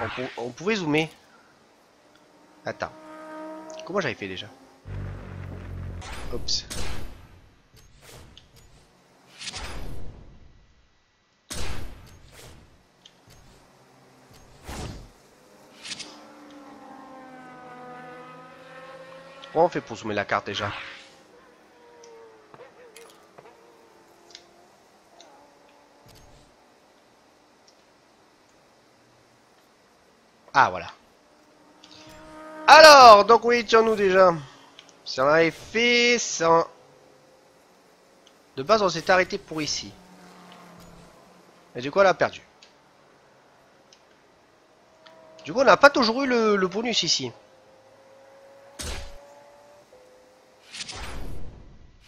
On, pou- on pouvait zoomer. Attends. Comment j'avais fait déjà? Oups. Comment on fait pour zoomer la carte déjà? Ah voilà. Alors, donc oui, tiens-nous déjà. Ça en avait fait ça. De base, on s'est arrêté pour ici. Et du coup, on a perdu. Du coup, on n'a pas toujours eu le, le bonus ici.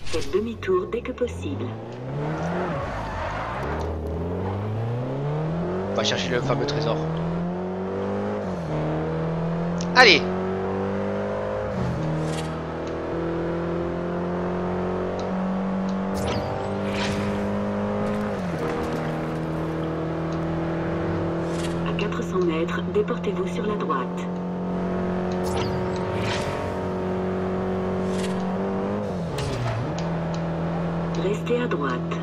Faites demi-tour dès que possible. On va chercher le fameux trésor. Allez À 400 mètres, déportez-vous sur la droite. Restez à droite.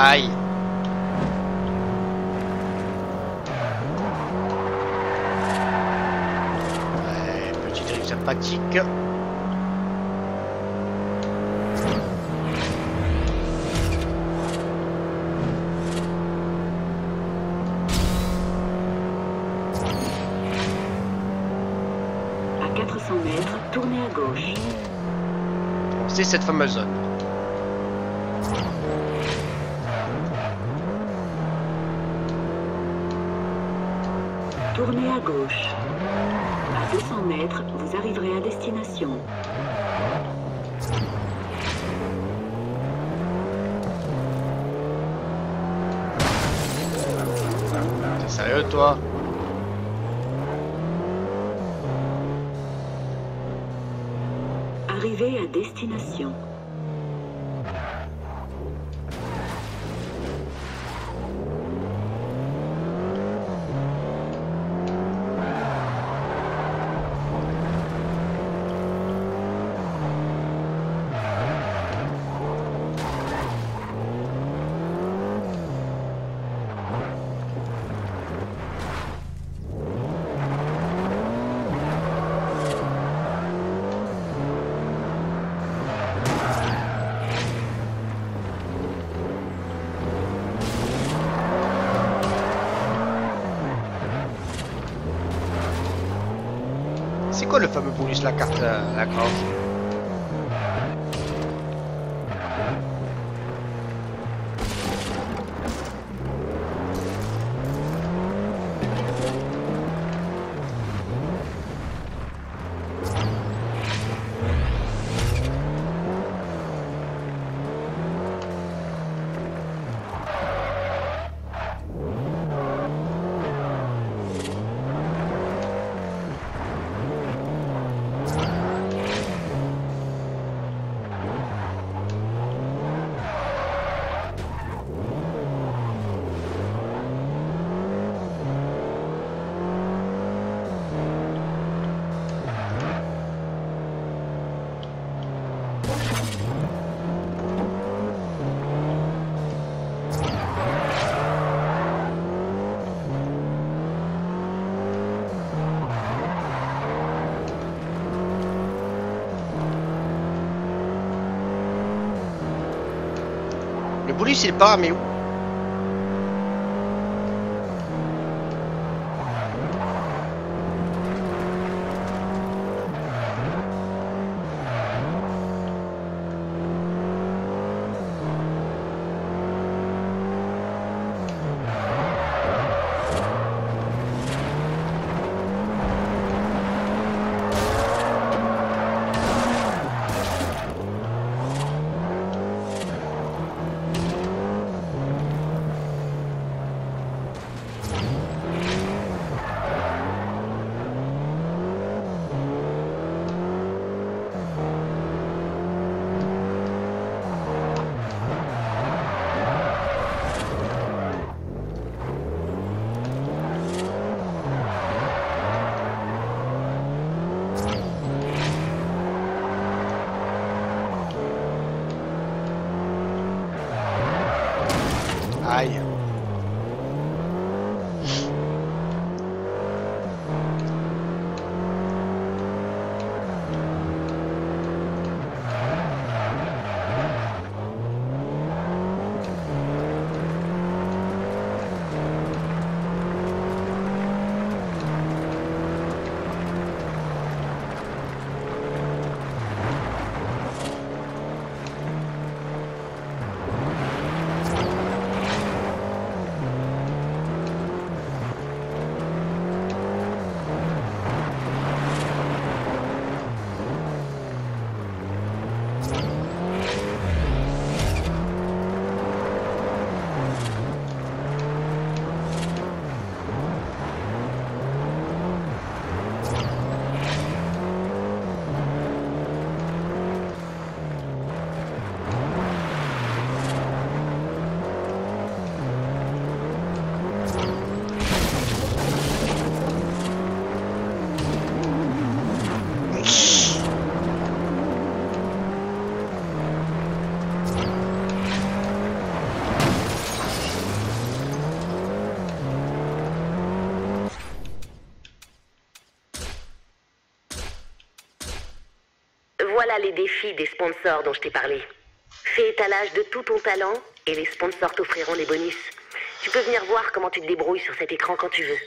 Aïe Ouais, petit drift sympathique. À 400 mètres, tournez à gauche. Cette fameuse zone. Tournez à gauche. À 200 mètres, vous arriverez à destination. T'es sérieux toi? Destination. Quoi le fameux bonus, la carte, euh, la grange Le bonus, les défis des sponsors dont je t'ai parlé. Fais étalage de tout ton talent et les sponsors t'offriront des bonus. Tu peux venir voir comment tu te débrouilles sur cet écran quand tu veux.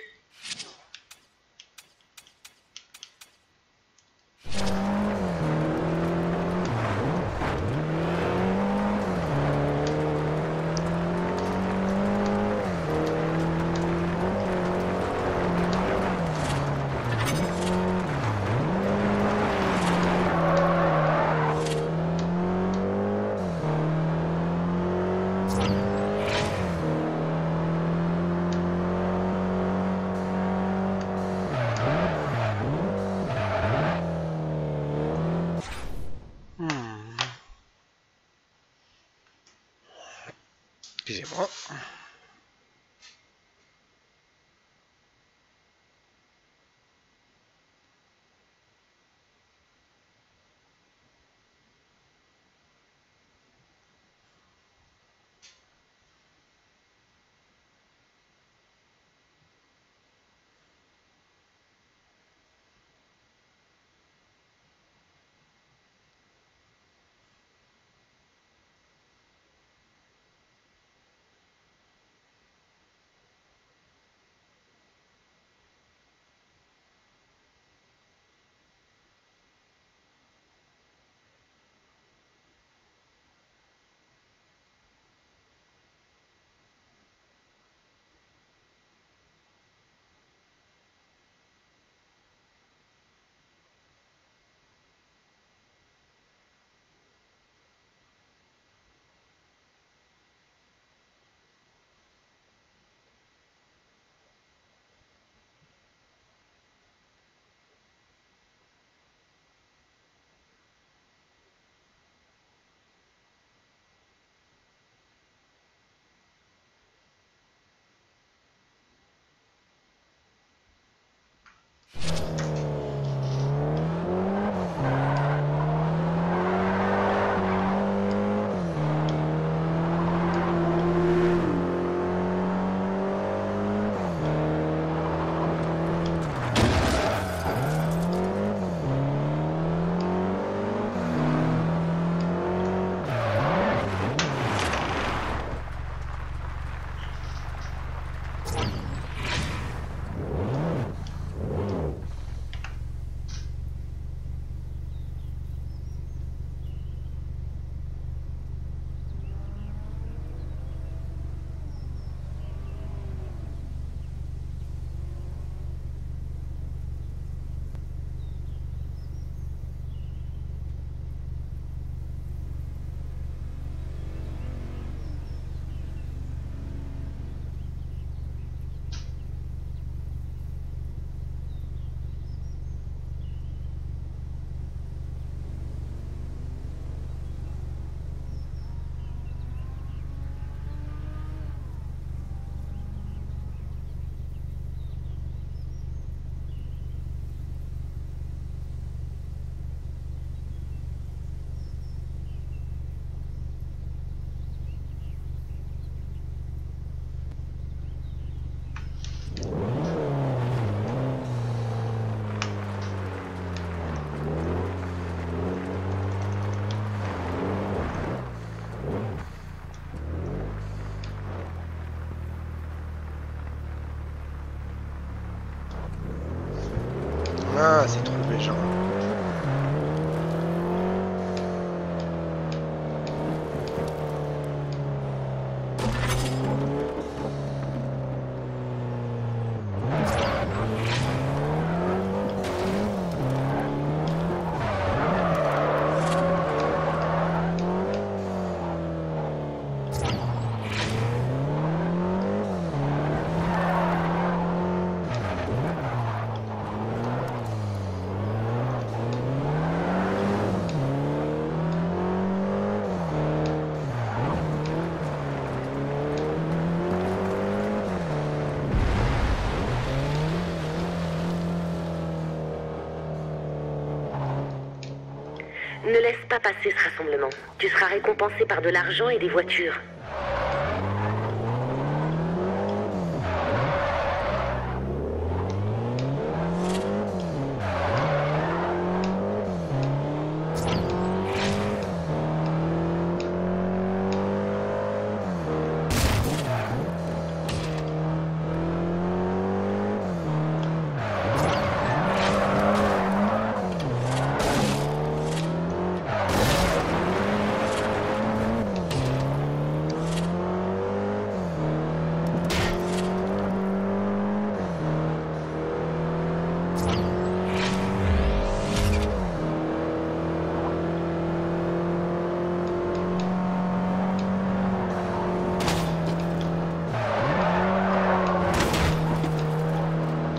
Pas passer ce rassemblement. Tu seras récompensé par de l'argent et des voitures.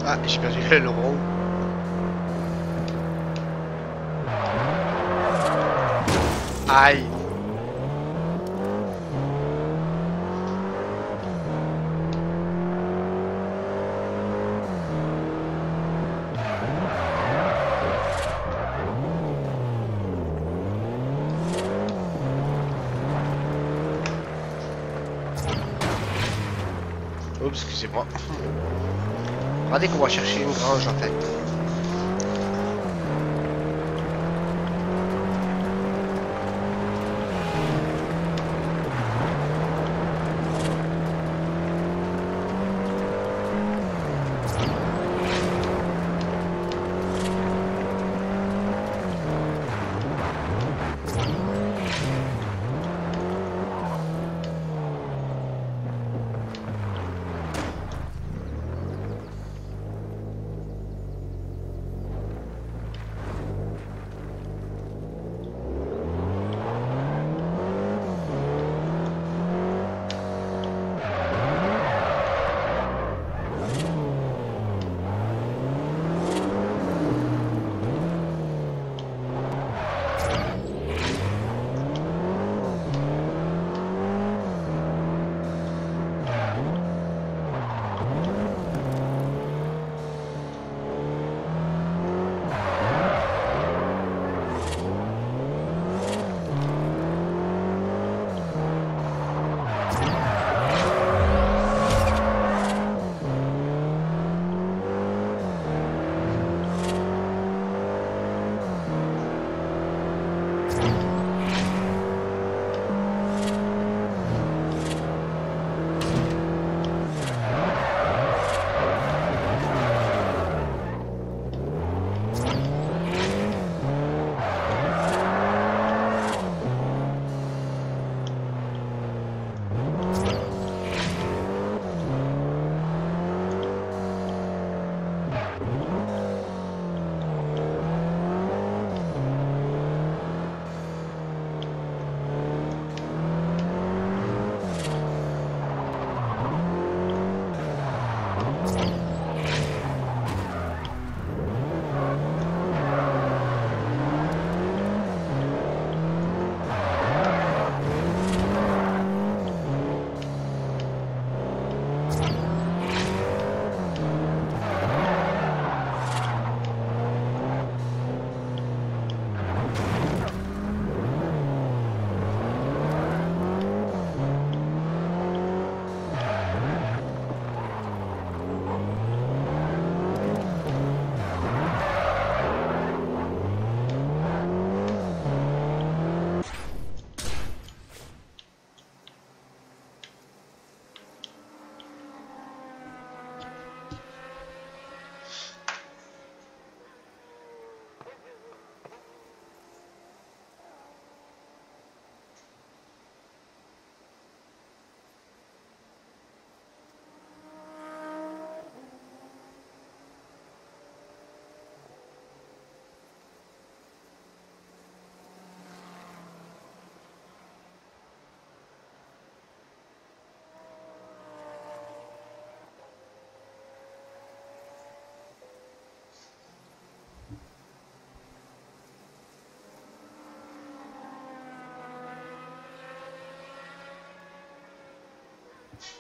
Ah, j'ai perdu le rond. Aïe. Oups, excusez-moi. Regardez qu'on va chercher une grange en.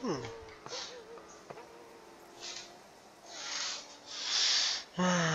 Hmm.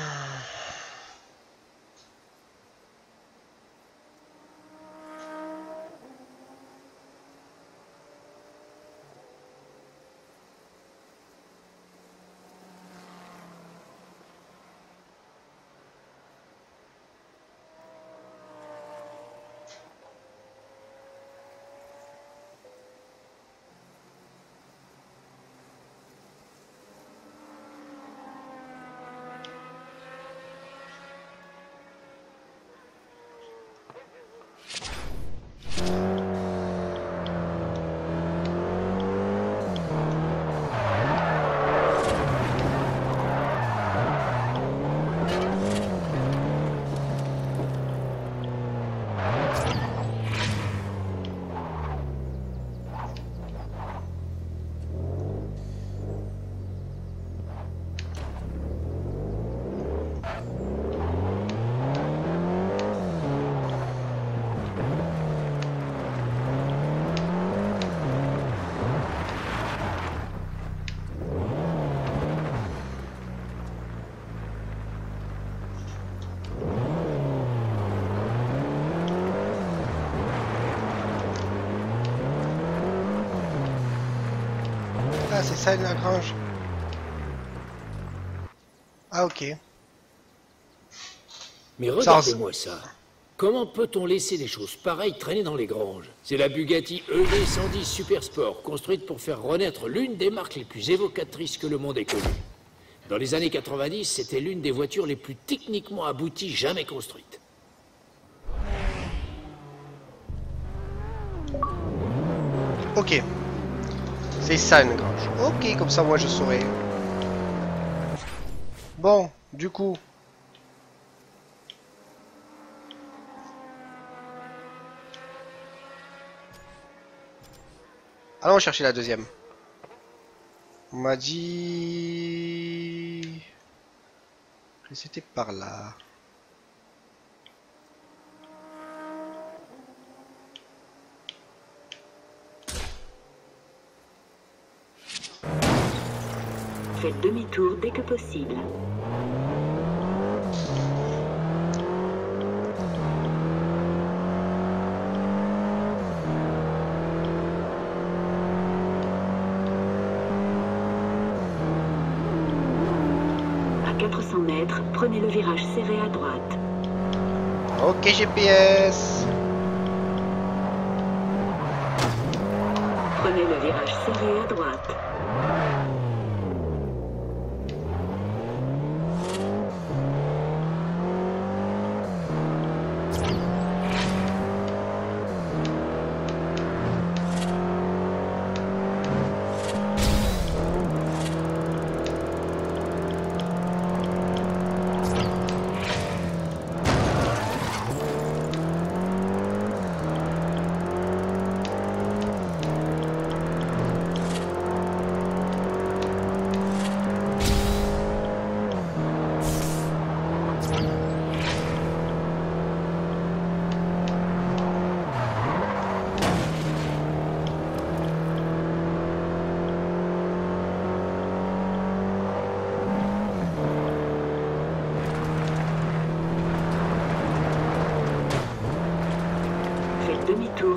c'est ça la grange. Ah, ok. Mais regardez-moi ça. Comment peut-on laisser des choses pareilles traîner dans les granges? C'est la Bugatti EV 110 Super Sport, construite pour faire renaître l'une des marques les plus évocatrices que le monde ait connues. Dans les années 90, c'était l'une des voitures les plus techniquement abouties jamais construites. Ok. C'est ça une grange. Ok, comme ça moi je saurais. Bon, du coup. Allons chercher la deuxième. On m'a dit c'était par là. Faites demi-tour dès que possible. À 400 mètres, prenez le virage serré à droite. Ok GPS. Prenez le virage serré à droite.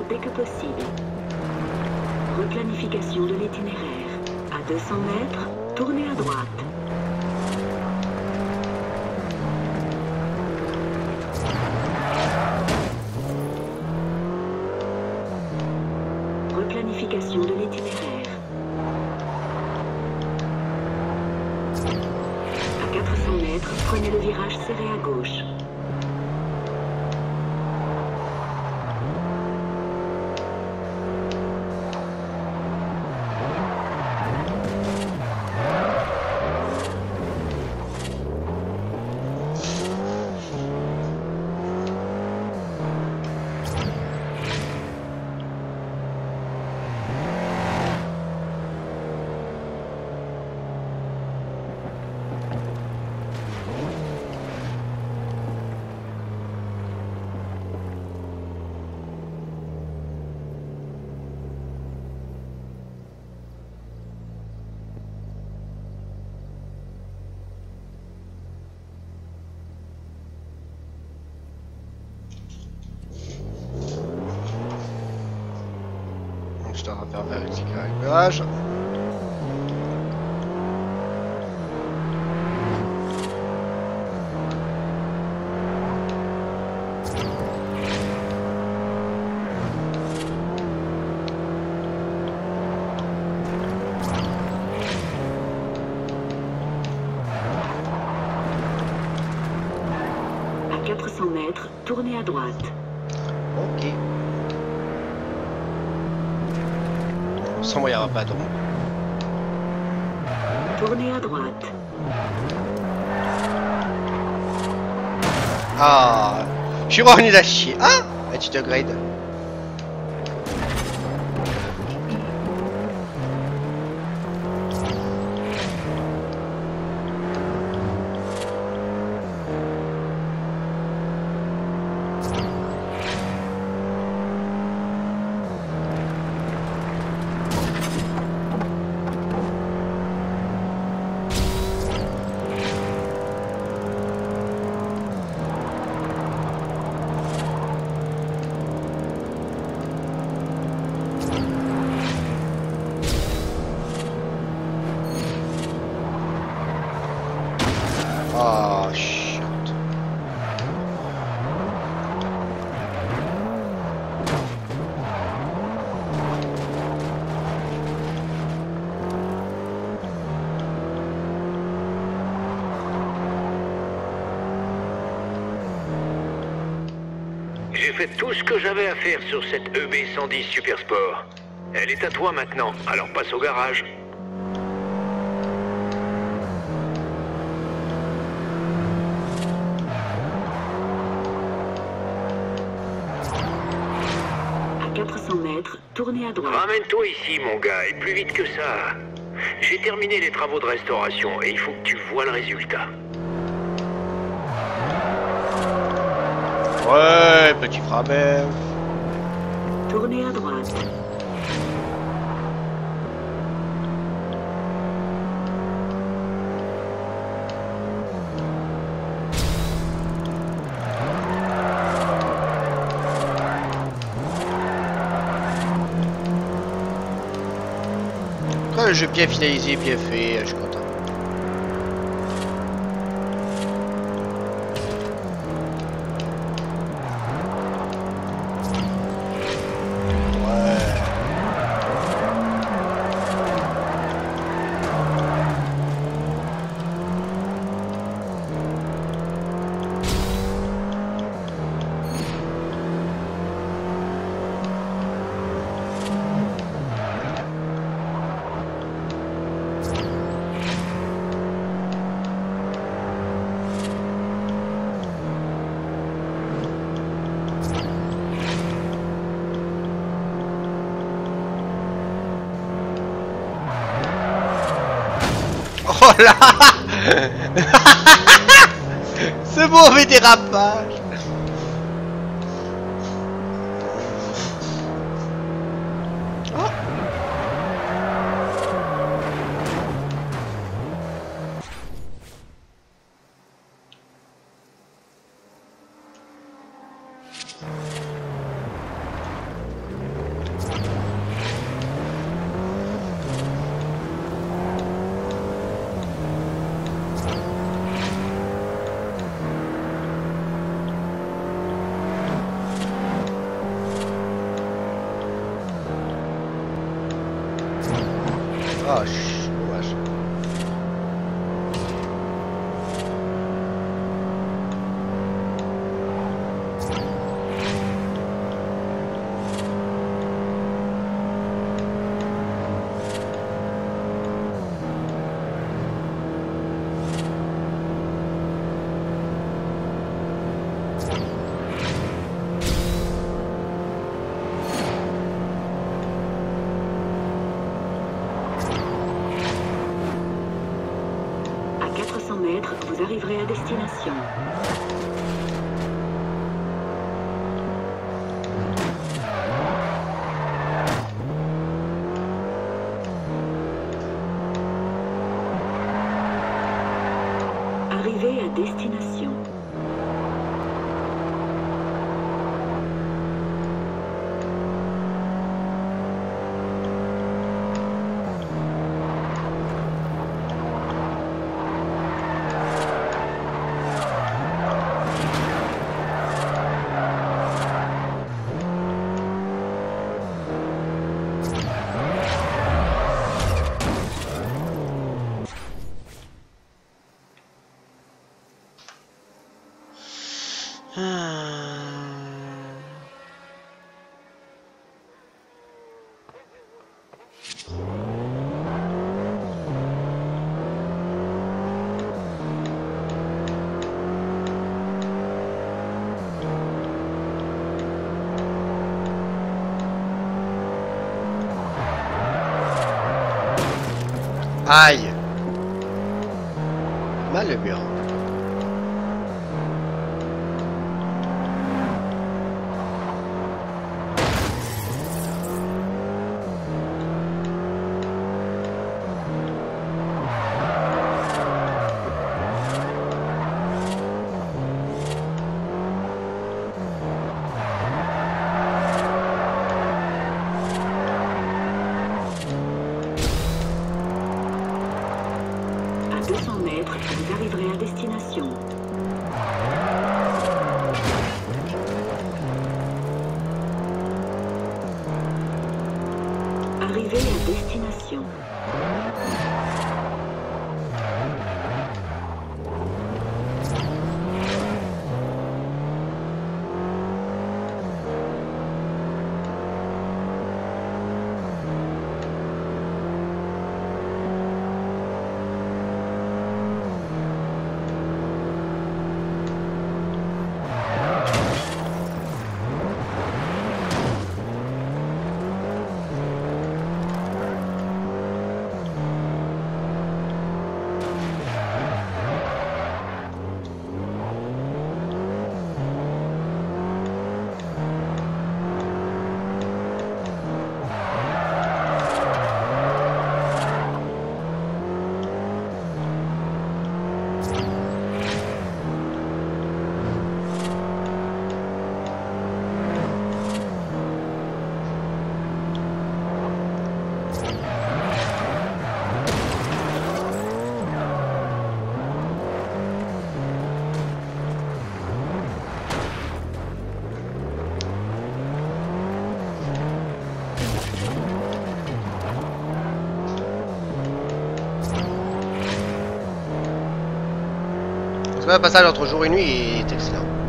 Dès que possible. Replanification de l'itinéraire. À 200 mètres, tournez à droite. Replanification de l'itinéraire. À 400 mètres, prenez le virage serré à gauche. Donc je dois faire vers le virage. À 400 mètres, tournez à droite. Ok. D'ombre. Tournez à droite. Ah, je suis revenu à chier. Ah, et tu te grade. Que j'avais à faire sur cette E EB 110 Super Sport. Elle est à toi maintenant, alors passe au garage. À 400 mètres, tournez à droite. Ramène-toi ici, mon gars, et plus vite que ça. J'ai terminé les travaux de restauration et il faut que tu vois le résultat. Ouais, petit frabel. Tournez à droite. Quand le jeu bien finalisé, bien fait, je suis content. Oh là Ce mauvais dérapage Aïe le passage entre jour et nuit est excellent.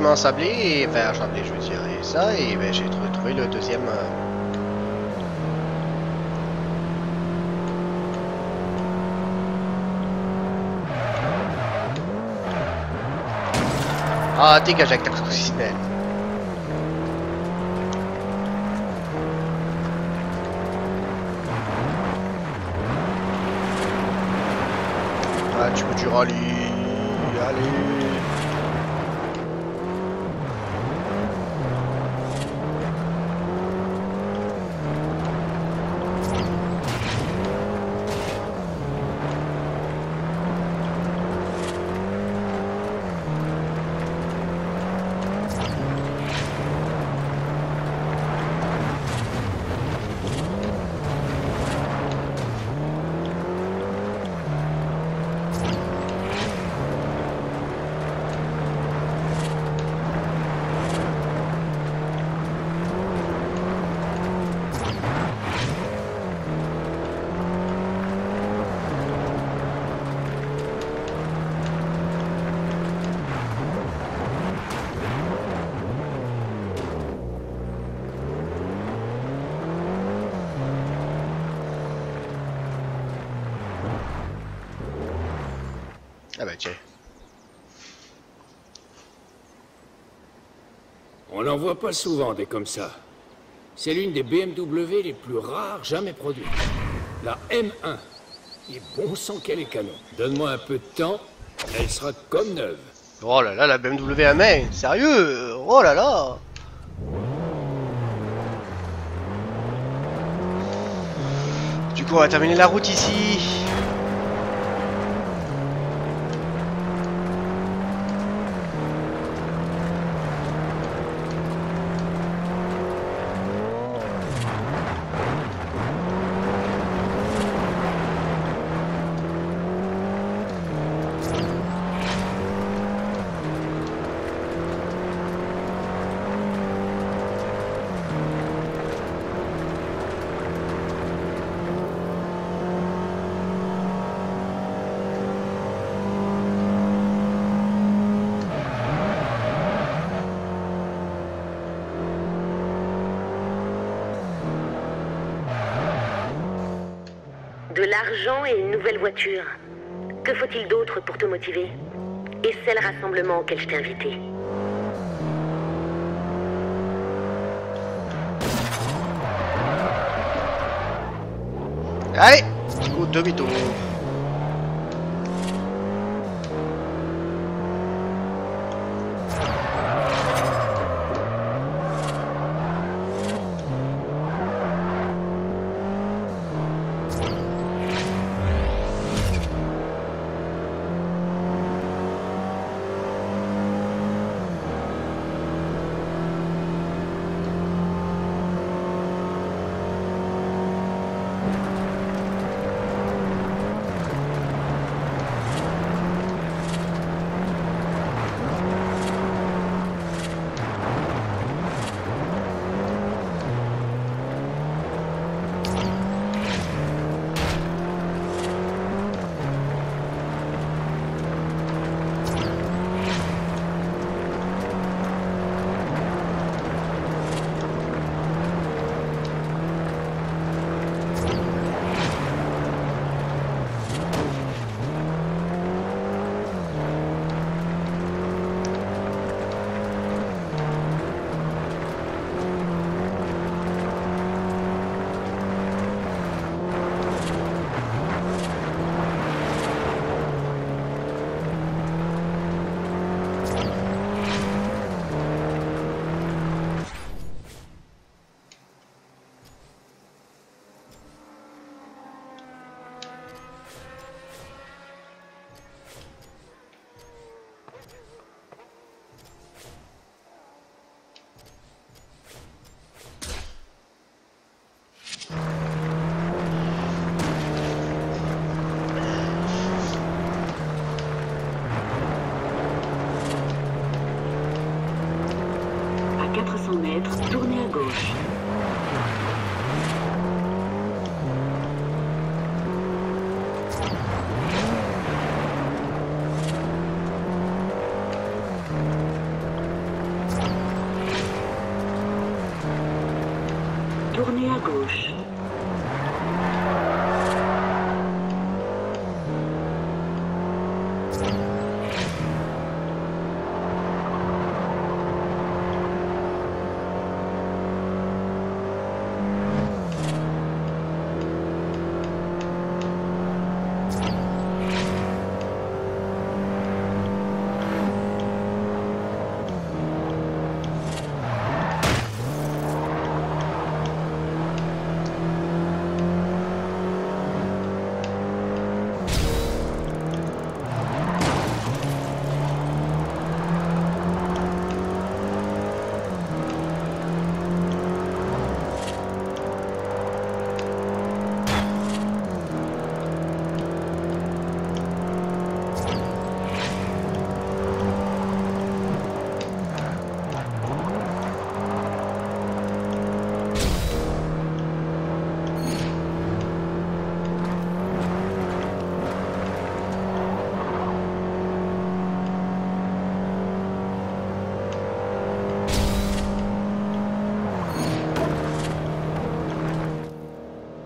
Chemin sablé et vers sablé, je. Et ça, et ben, j'ai trouvé, trouvé le deuxième. euh, Ah, dégage avec ta coccinelle. Ah, tu veux du rallye. Allez. Ah bah tiens. On n'en voit pas souvent des comme ça. C'est l'une des BMW les plus rares jamais produites. La M1. Et bon sang qu'elle est canon. Donne-moi un peu de temps, elle sera comme neuve. Oh là là, la BMW à main, sérieux Oh là là Du coup, on va terminer la route ici. De l'argent et une nouvelle voiture. Que faut-il d'autre pour te motiver? Et c'est le rassemblement auquel je t'ai invité. Allez, demi-tour. Tournez à gauche.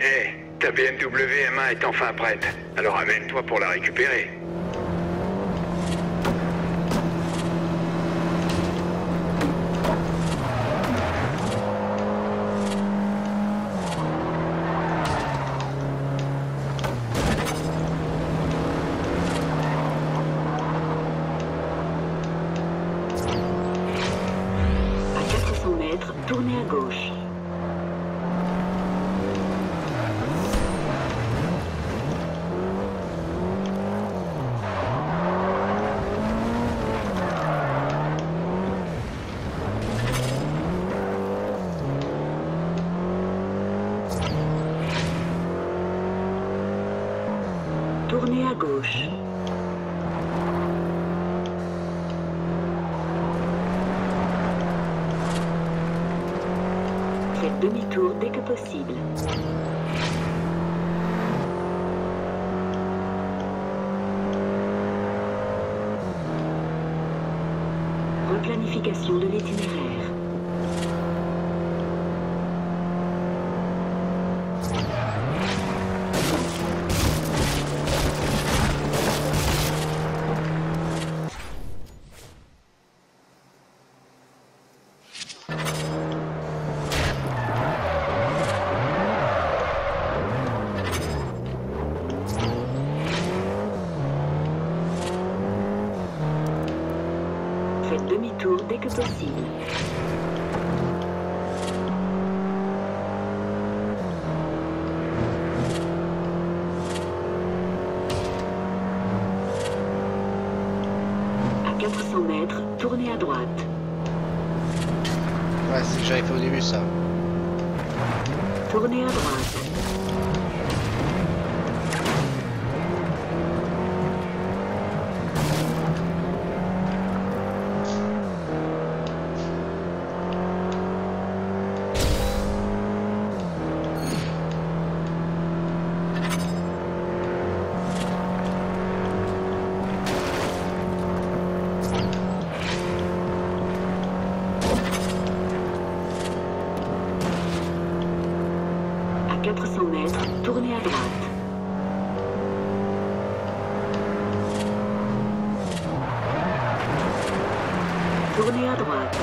Hé, ta BMW M1 est enfin prête. Alors amène-toi pour la récupérer. À 400 mètres, tournez à gauche. Tournez à gauche. Faites demi-tour dès que possible. Replanification de dès que possible. À 400 mètres, tournez à droite. Ouais, c'est ce que j'avais fait au début, ça. Tournez à droite. Tournez à droite.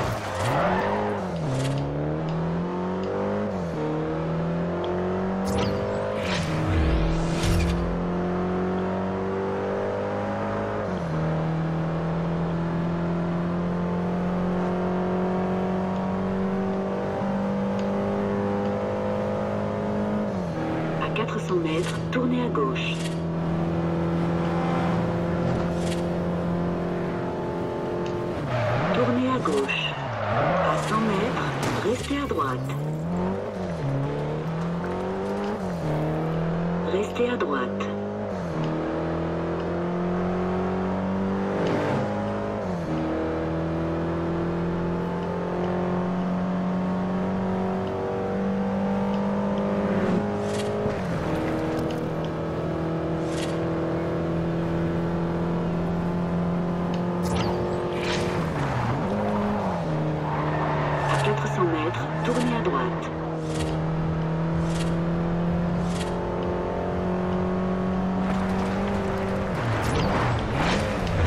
À 400 mètres, tournez à gauche. Tournez à gauche. À 100 mètres, restez à droite. Restez à droite. À 400 mètres, tournez à droite.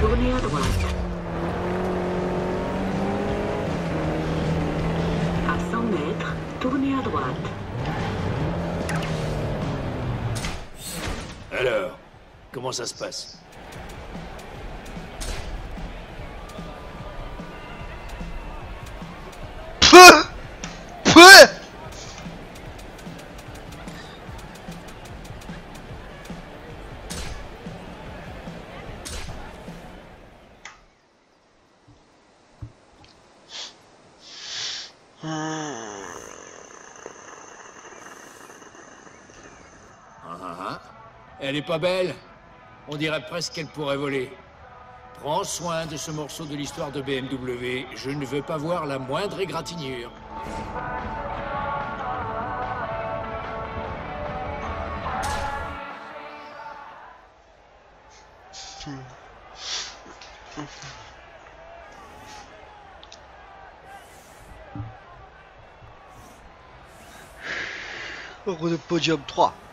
Tournez à droite. À 100 mètres, tournez à droite. Alors, comment ça se passe. Pouh Pouh Ah, ah, ah. Elle est pas belle On dirait presque qu'elle pourrait voler. Prends soin de ce morceau de l'histoire de BMW. Je ne veux pas voir la moindre égratignure. Podium 3.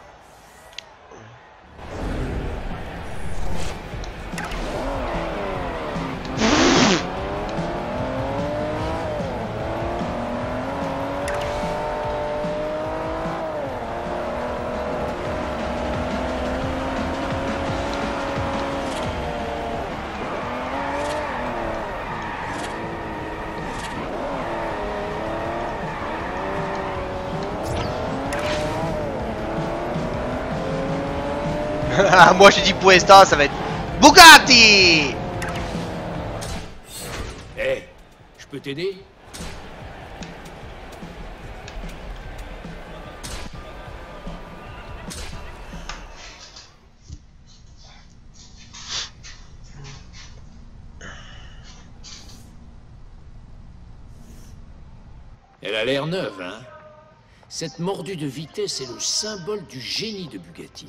Moi j'ai dit pour l'instant ça va être Bugatti. Eh, je peux t'aider? Elle a l'air neuve, hein? Cette mordue de vitesse est le symbole du génie de Bugatti.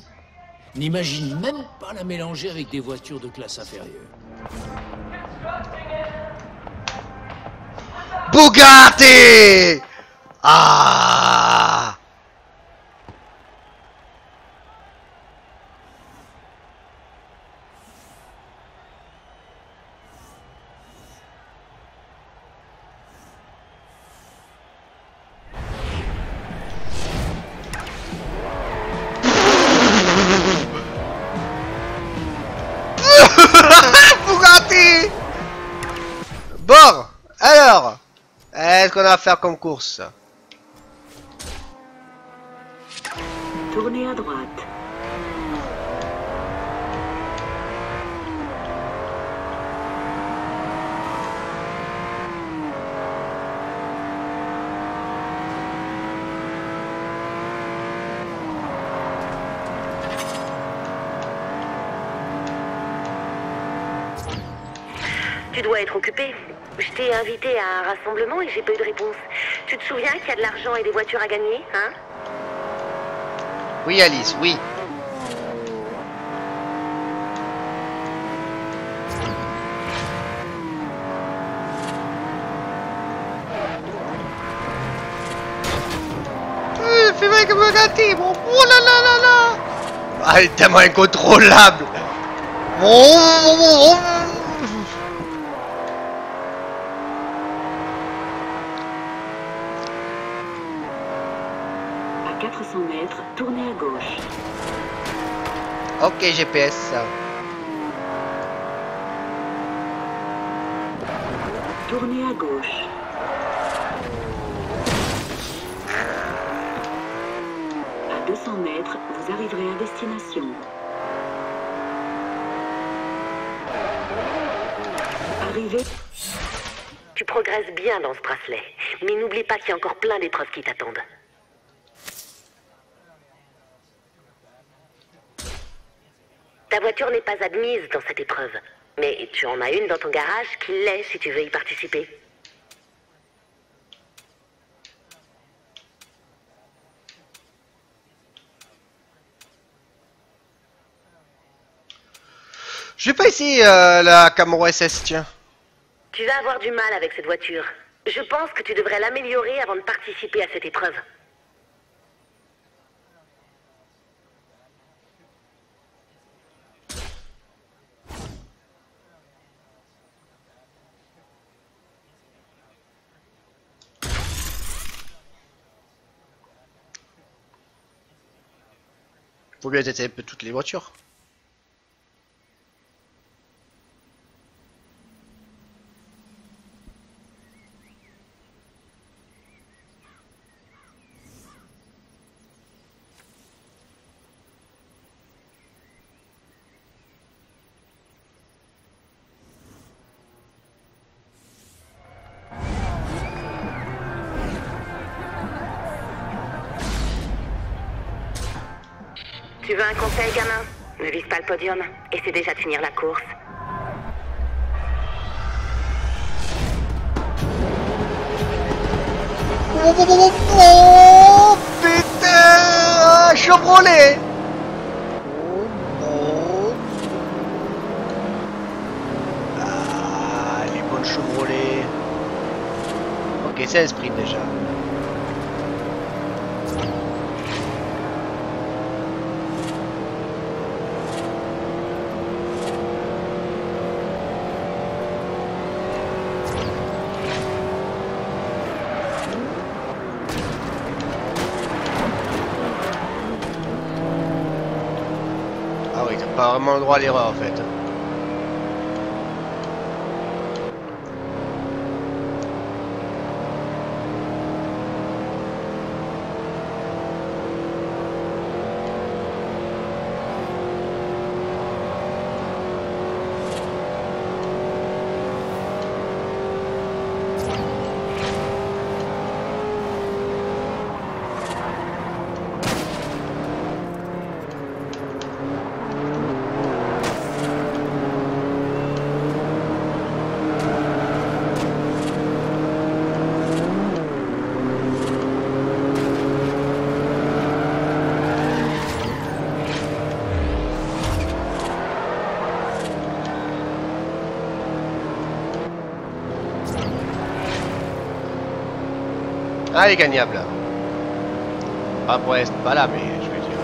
N'imagine même pas la mélanger avec des voitures de classe inférieure. Bugatti Ah qu'on a à faire comme course Tournez à droite. Tu dois être occupé. Je t'ai invité à un rassemblement et j'ai pas eu de réponse. Tu te souviens qu'il y a de l'argent et des voitures à gagner, hein? Oui, Alice, oui. Un gâté, bon. Oh là là là là Ah, il est tellement incontrôlable Oh, oh, oh, oh. À 400 mètres, tournez à gauche. GPS. Tournez à gauche. À 200 mètres, vous arriverez à destination. Arrivez. Tu progresses bien dans ce bracelet. Mais n'oublie pas qu'il y a encore plein d'épreuves qui t'attendent. Ta voiture n'est pas admise dans cette épreuve. Mais tu en as une dans ton garage qui l'est si tu veux y participer. Je vais pas essayer euh, la Camaro SS, tiens. Tu vas avoir du mal avec cette voiture. Je pense que tu devrais l'améliorer avant de participer à cette épreuve. Faut bien tester un toutes les voitures. Podium. Essaie déjà de finir la course. Oh, oh, oh, oh, putain Chevrolet oh, oh. Ah, les bonnes Chevrolet. Ok, c'est un sprint déjà. Ah oui, t'as pas vraiment le droit à l'erreur en fait. Ah, il est gagnable. Pas pour être pas là, mais je veux dire.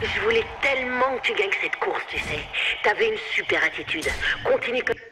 Je voulais tellement que tu gagnes cette course, tu sais. T'avais une super attitude. Continue comme...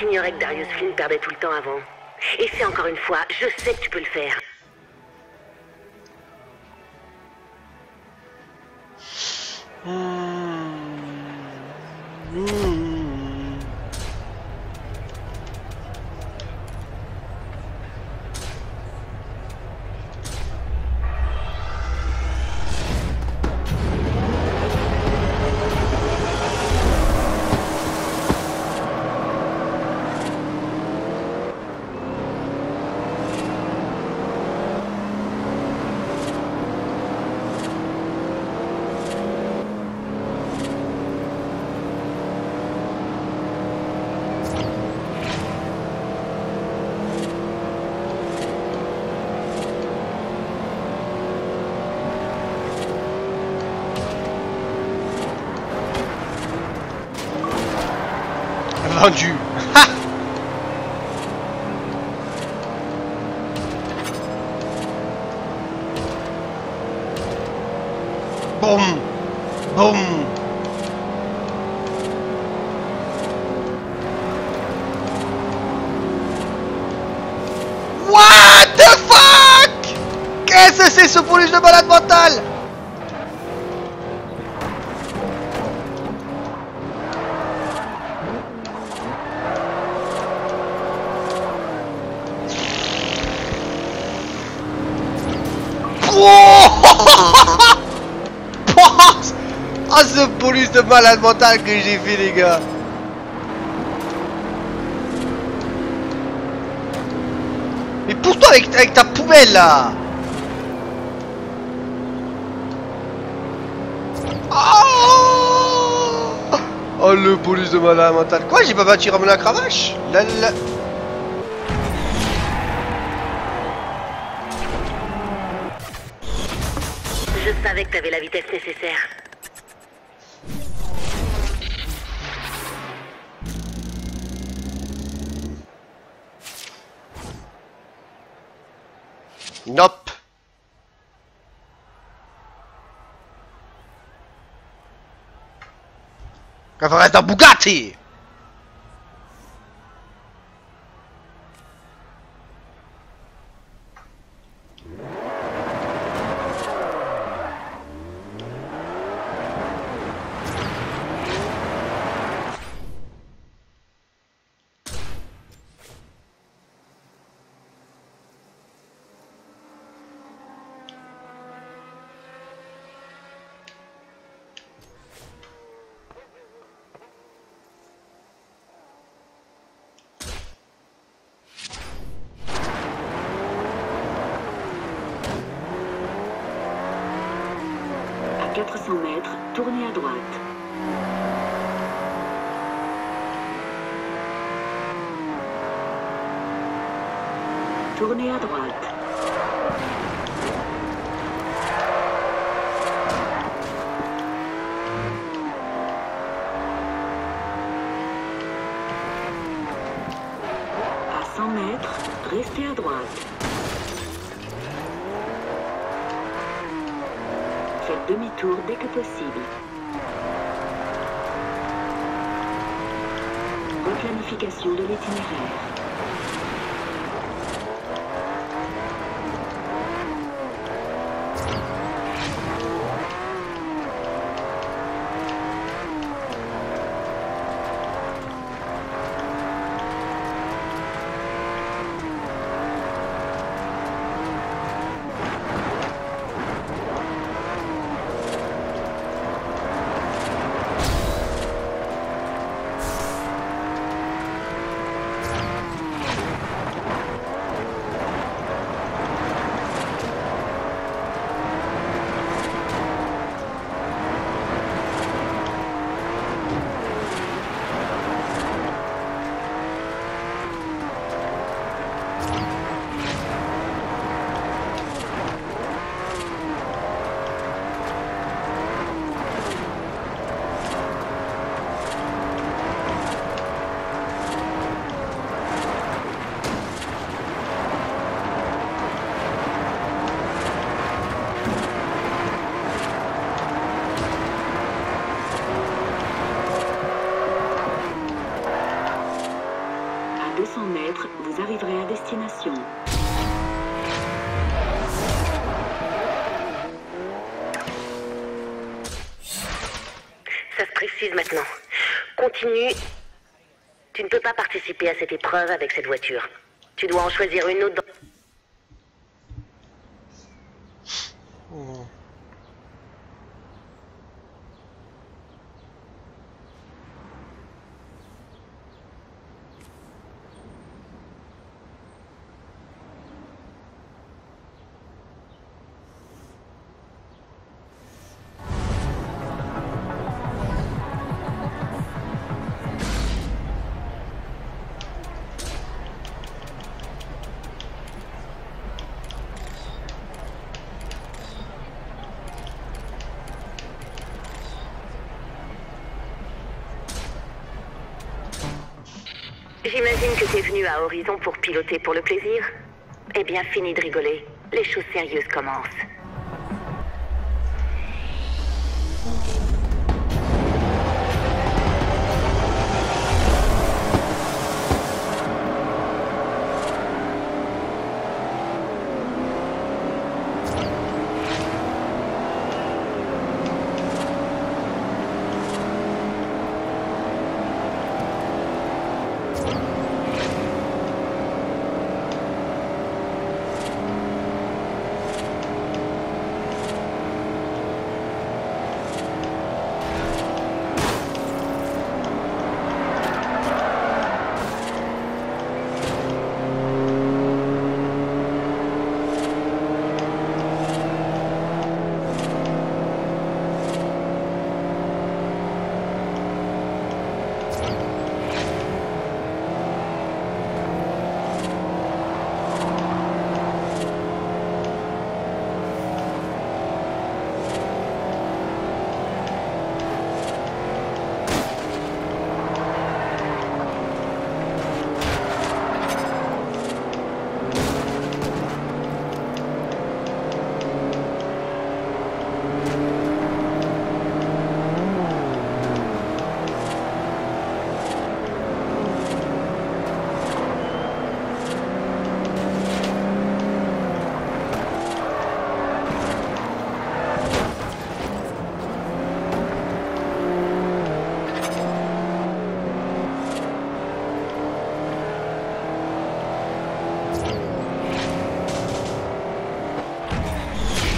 t'ignorais que Darius Flynn perdait tout le temps avant. Et c'est encore une fois, je sais que tu peux le faire. Vendu. Boum. Boum malade mental que j'ai fait les gars. Mais pousse-toi avec, avec ta poubelle là. Oh, oh le police de malade mental. Quoi j'ai pas battu Ramon la cravache la, la... Je savais que t'avais la vitesse nécessaire. Ça va être un Bugatti précise maintenant. Continue. Tu ne peux pas participer à cette épreuve avec cette voiture. Tu dois en choisir une autre. Oh. Que t'es venu à Horizon pour piloter pour le plaisir? Eh bien, fini de rigoler. Les choses sérieuses commencent.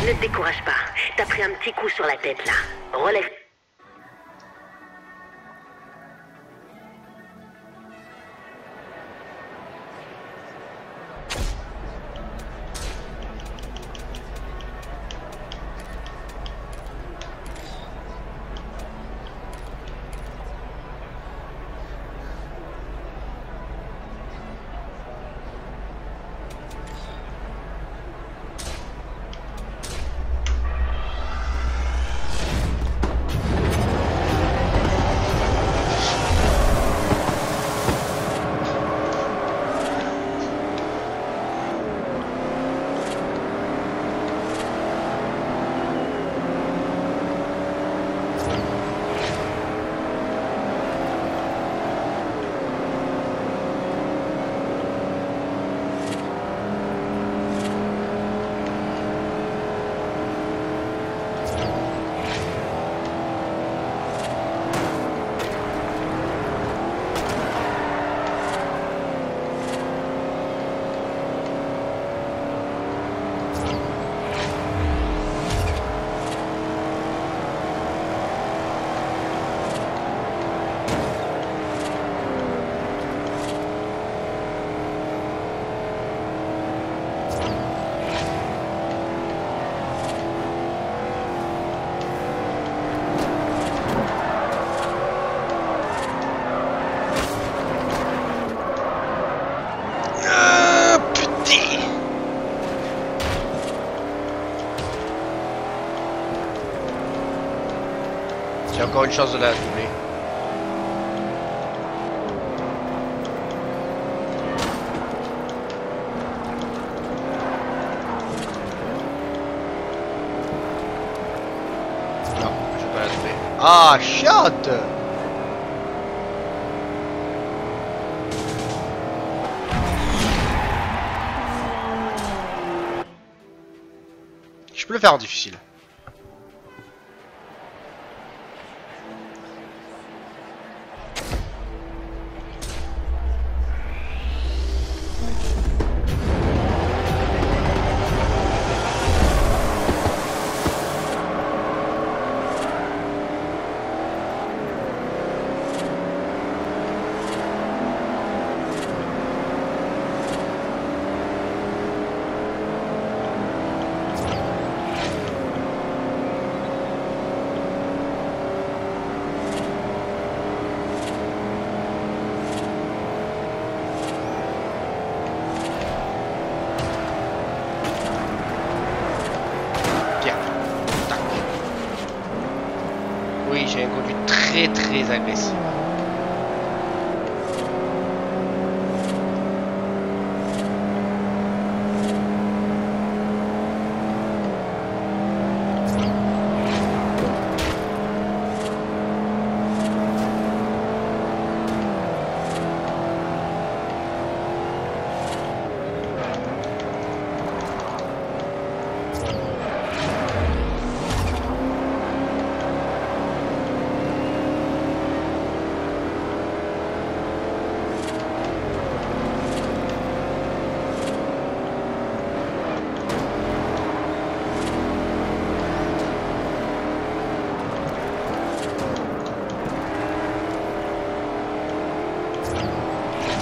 Ne te décourage pas. T'as pris un petit coup sur la tête là. Relève. Ah, putain Encore une chance de la doubler. Non, je vais pas la doubler. Ah, shot Je peux le faire en difficile.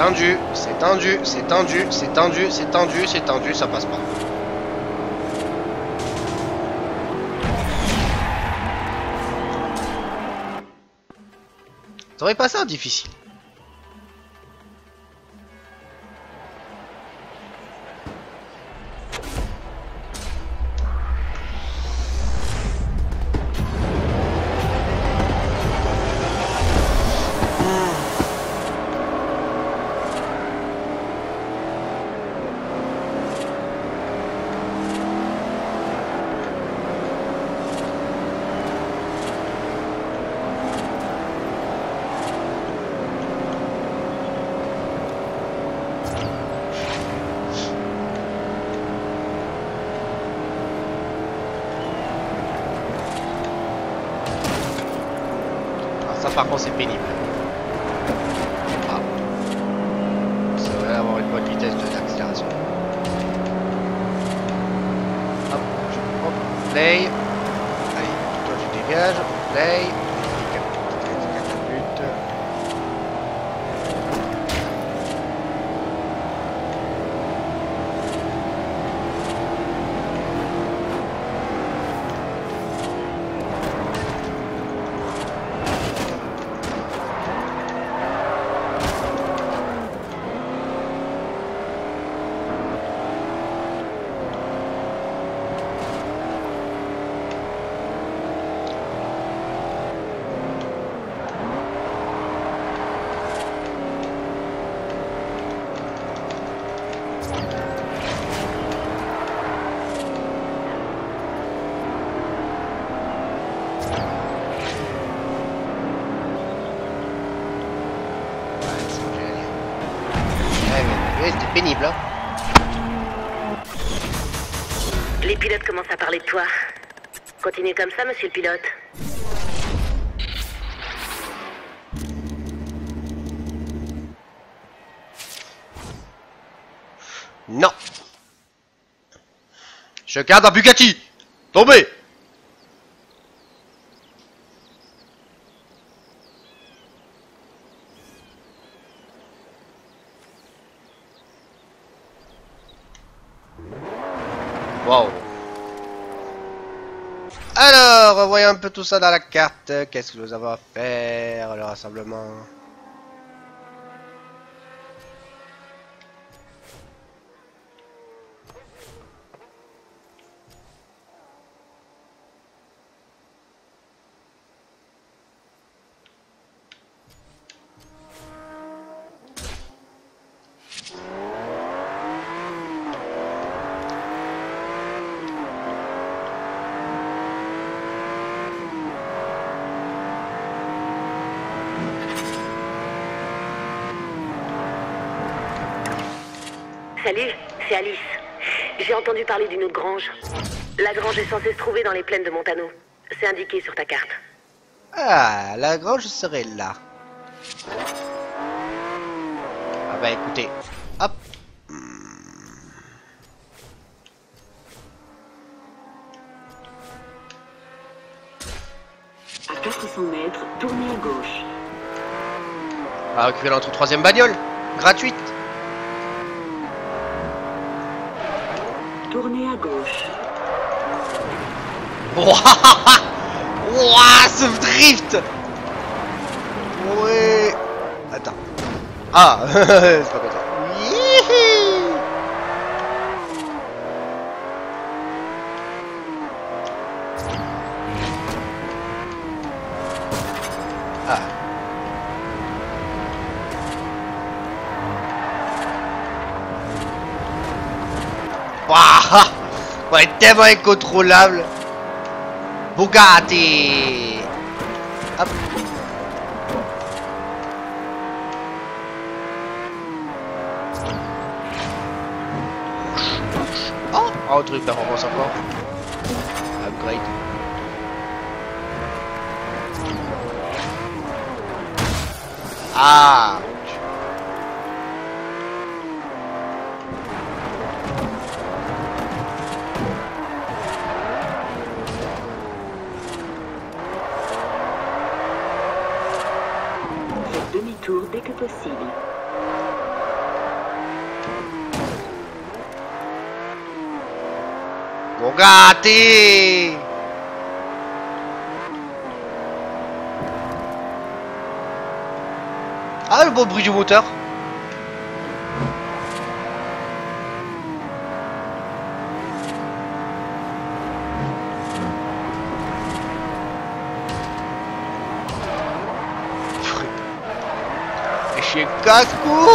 Tendu, c'est tendu, c'est tendu, c'est tendu, c'est tendu, c'est tendu, ça passe pas. T'aurais pas ça difficile. C'est pénible. Ah. Ça va avoir une bonne vitesse de- d'accélération. Hop, je- hop, play. Allez, toi tu dégages, play. Catapulte. Ouais, c'est génial. Ouais, mais ouais, c'était pénible, hein. Commencent à parler de toi. Continuez comme ça, monsieur le pilote. Non. Je garde un Bugatti. Tombez. Un peu tout ça dans la carte. Qu'est-ce que nous avons à faire Le rassemblement? Salut, c'est Alice. J'ai entendu parler d'une autre grange. La grange est censée se trouver dans les plaines de Montano. C'est indiqué sur ta carte. Ah, la grange serait là. Ah bah écoutez, hop. À 400 mètres, tournez à gauche. On va récupérer notre troisième bagnole, gratuite. Tournez à gauche. Wouah Wouah, ce drift Ouais Attends. Ah C'est pas comme ça. Yihi Ah. Waouh Ouais, tellement incontrôlable. Bugatti. Oh, oh truc performance encore. Upgrade. Ah Faites demi-tour dès que possible. Bugatti Ah, le beau bruit du moteur Et chez casse-cou,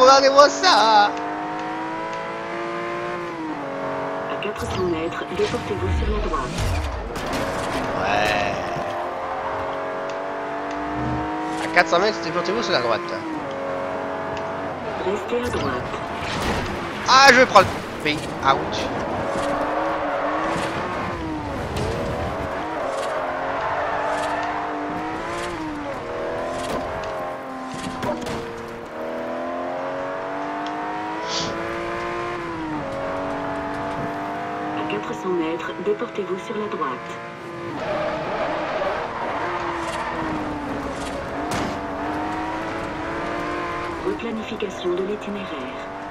regardez-moi ça À 400 mètres, déportez-vous sur la droite. Ouais. À 400 mètres, déportez-vous sur la droite. Restez à droite. Ah, je vais prendre le pays. Ouch. À 400 mètres, déportez-vous sur la droite. Replanification de l'itinéraire.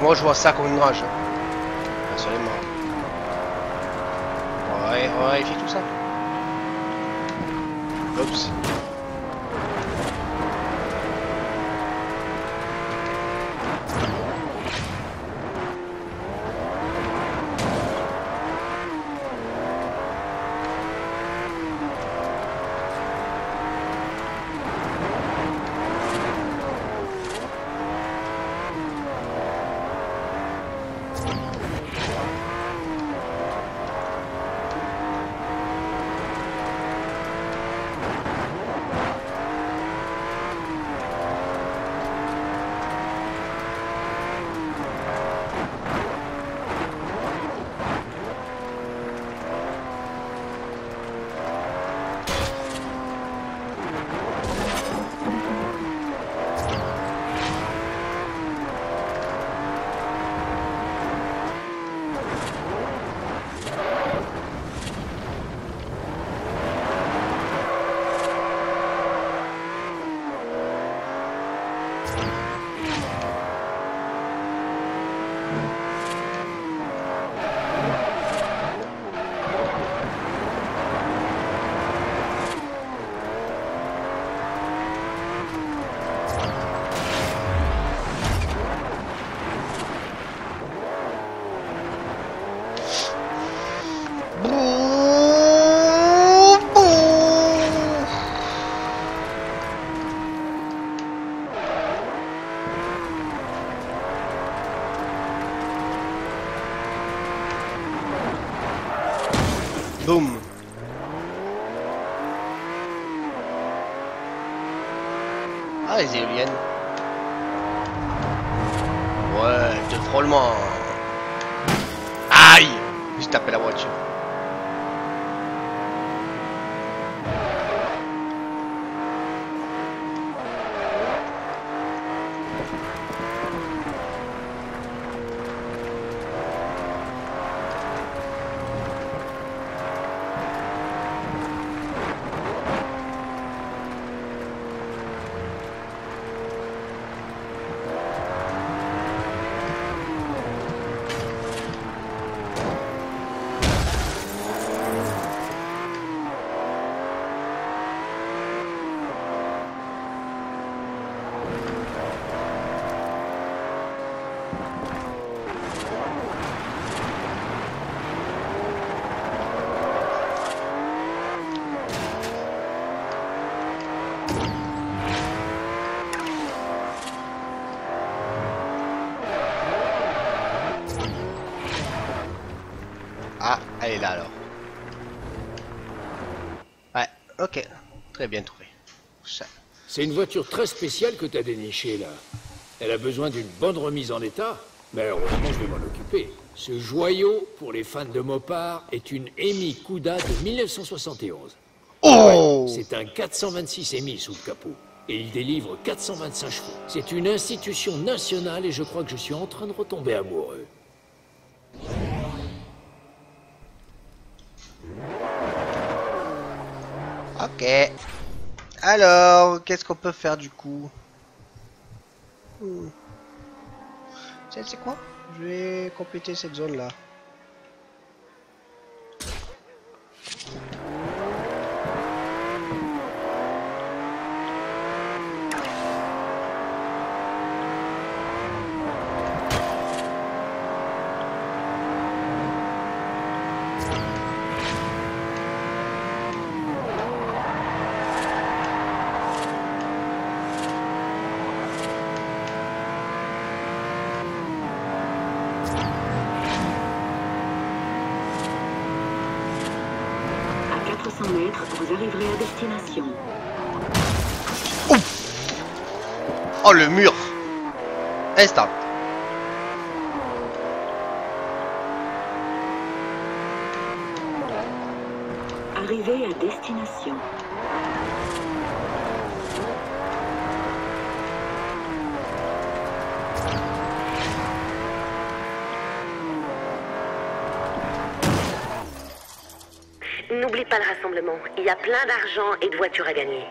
Moi je vois ça comme une rage. Ah, C'est une voiture très spéciale que t'as dénichée, là. Elle a besoin d'une bonne remise en état, mais heureusement, je vais m'en occuper. Ce joyau, pour les fans de Mopar, est une Emi Kuda de 1971. Oh C'est un 426 Emi sous le capot. Et il délivre 425 chevaux. C'est une institution nationale et je crois que je suis en train de retomber amoureux. Ok. Alors, qu'est-ce qu'on peut faire du coup Hmm. C'est quoi? Je vais compléter cette zone là. À 400 mètres, vous arriverez à destination. Oh le mur Instant. Arrivée à destination. N'oublie pas le rassemblement. Il y a plein d'argent et de voitures à gagner.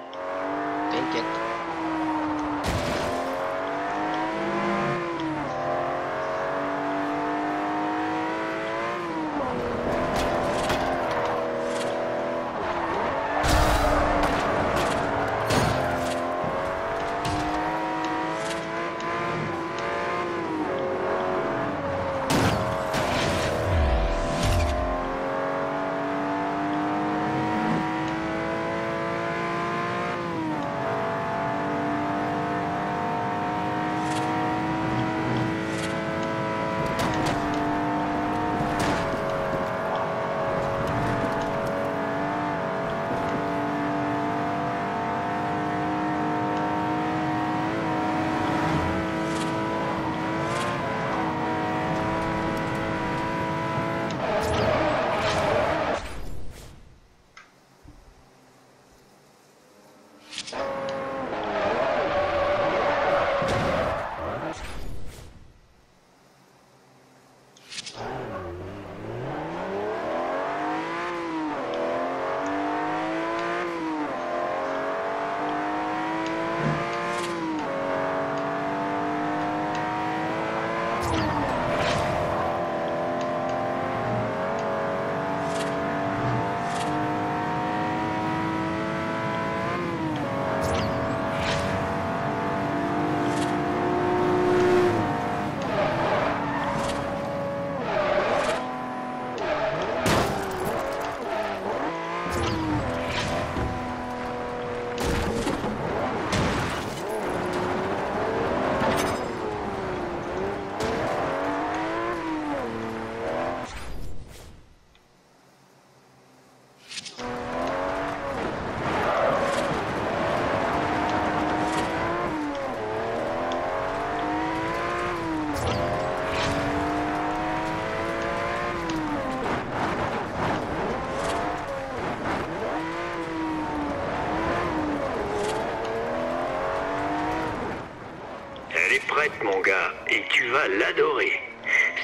Prête, mon gars, et tu vas l'adorer.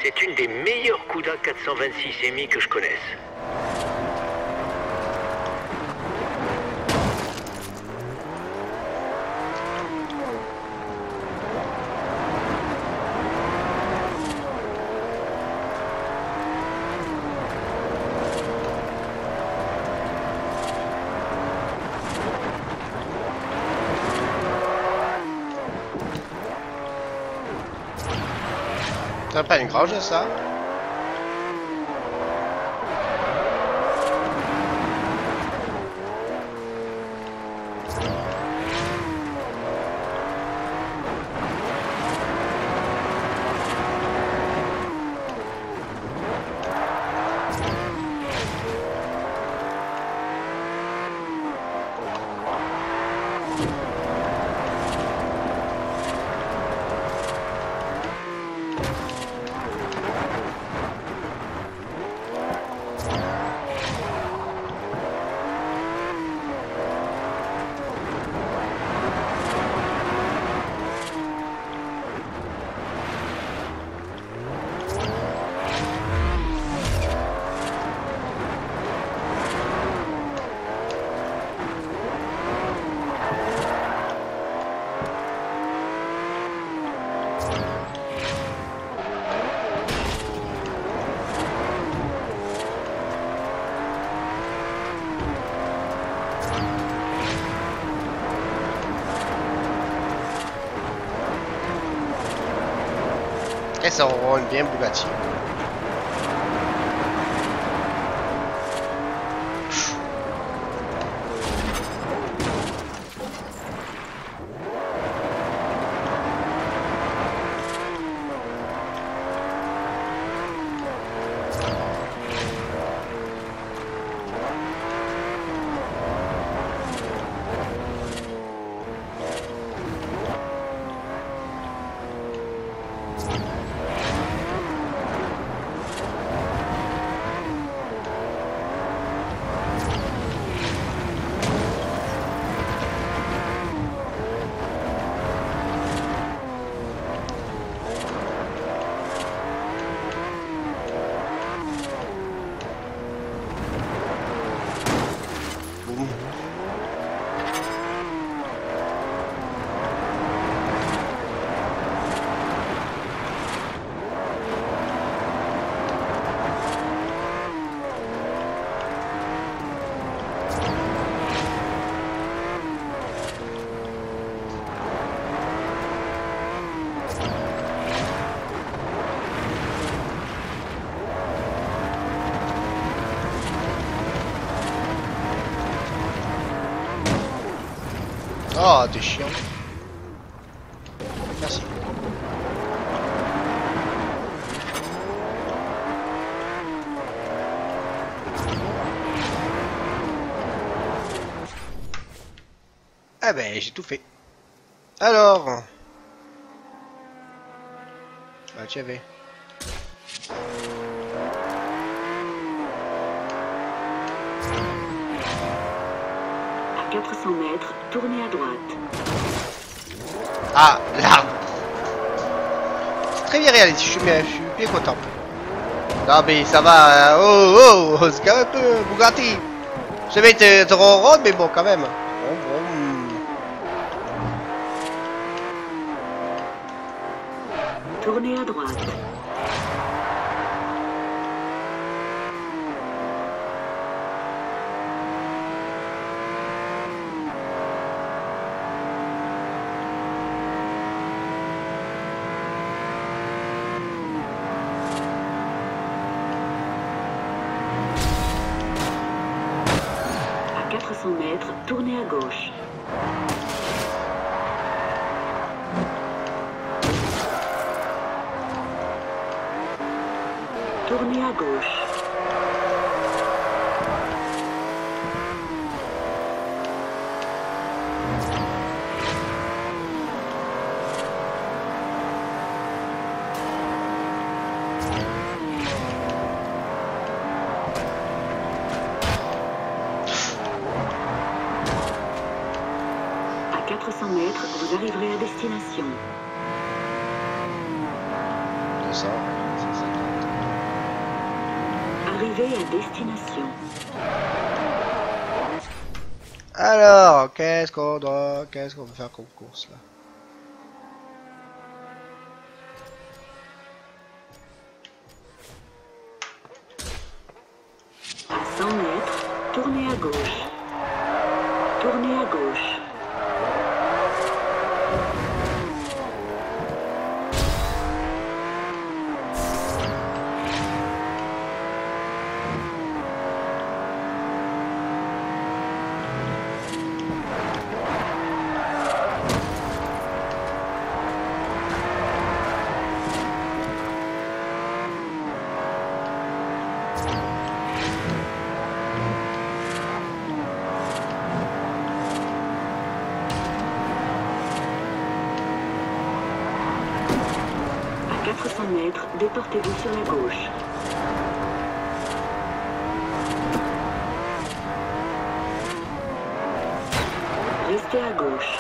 C'est une des meilleures CUDA 426 EMI que je connaisse. Pas une grange ça? Et ça aura une bien Bugatti. Boum. Oh, t'es chiant. Merci. Ah ben, j'ai tout fait. Alors. Bah, tu avais. À 400 mètres, tournez à droite. Ah, l'arbre. C'est très bien réalisé, je suis bien, je suis bien content. Non mais ça va, euh, oh oh, c'est quand même un peu Bugatti. Je vais te, te rendre, mais bon quand même. Bon, bon. Tournez à droite. À 400 mètres, tournez à gauche. Tournez à gauche. À 400 mètres, vous arriverez à destination. ça. c'est ça. Arrivée à destination. Alors, qu'est-ce qu'on doit, qu'est-ce qu'on veut faire comme course là À 100 mètres, tournez à gauche. Tournez à gauche. À 400 mètres, déportez-vous sur la gauche. Restez à gauche.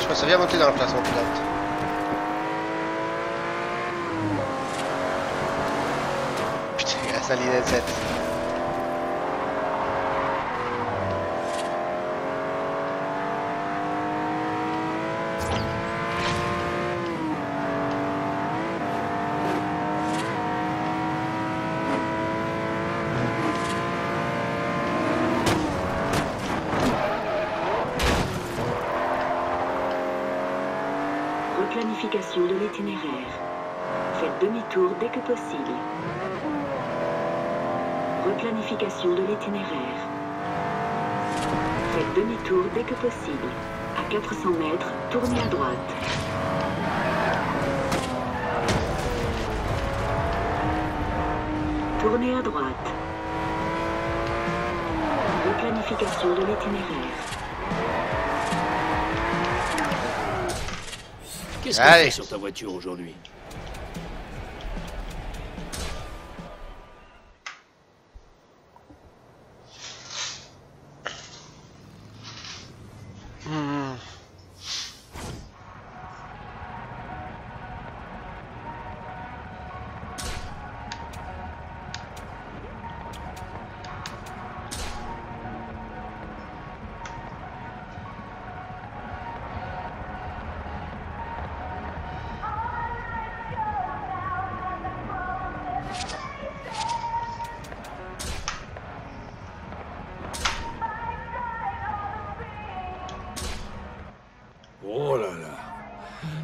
Je pense bien monter dans le classement pilote. Putain, il reste la ligne 7. Replanification de l'itinéraire. Faites demi-tour dès que possible. Replanification de l'itinéraire. Faites demi-tour dès que possible. À 400 mètres, tournez à droite. Tournez à droite. Replanification de l'itinéraire. Qu'est-ce qu'on Allez. fait sur ta voiture aujourd'hui?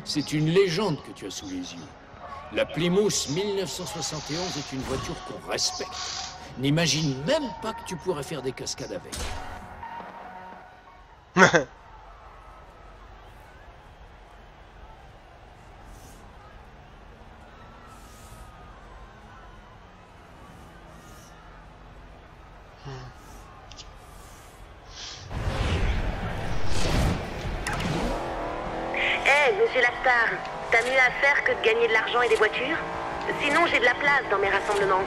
C'est une légende que tu as sous les yeux. La Plymouth 1971 est une voiture qu'on respecte. N'imagine même pas que tu pourrais faire des cascades avec. Hé, monsieur Lastar, t'as mieux à faire que de et des voitures Sinon, j'ai de la place dans mes rassemblements.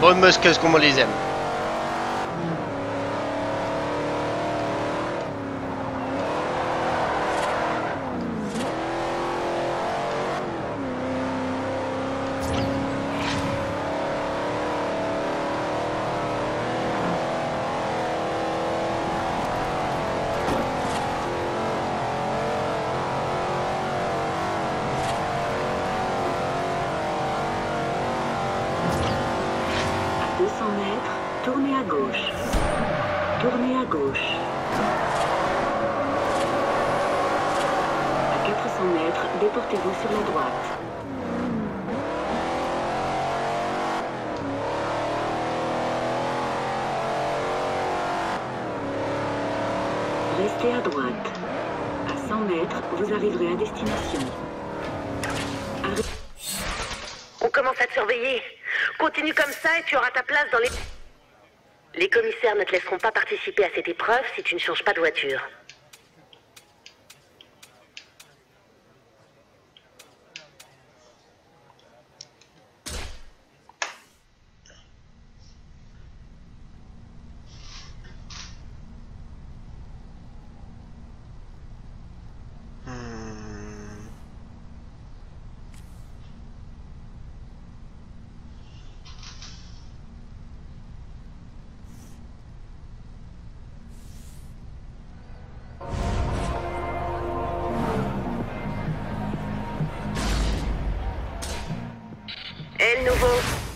Bonne musqueuse comme on les aime. À 200 mètres, tournez à gauche. Tournez à gauche. À 400 mètres, déportez-vous sur la droite. Restez à droite. À 100 mètres, vous arriverez à destination. On commence à te surveiller. Continue comme ça et tu auras ta place dans les... Les commissaires ne te laisseront pas participer à cette épreuve si tu ne changes pas de voiture.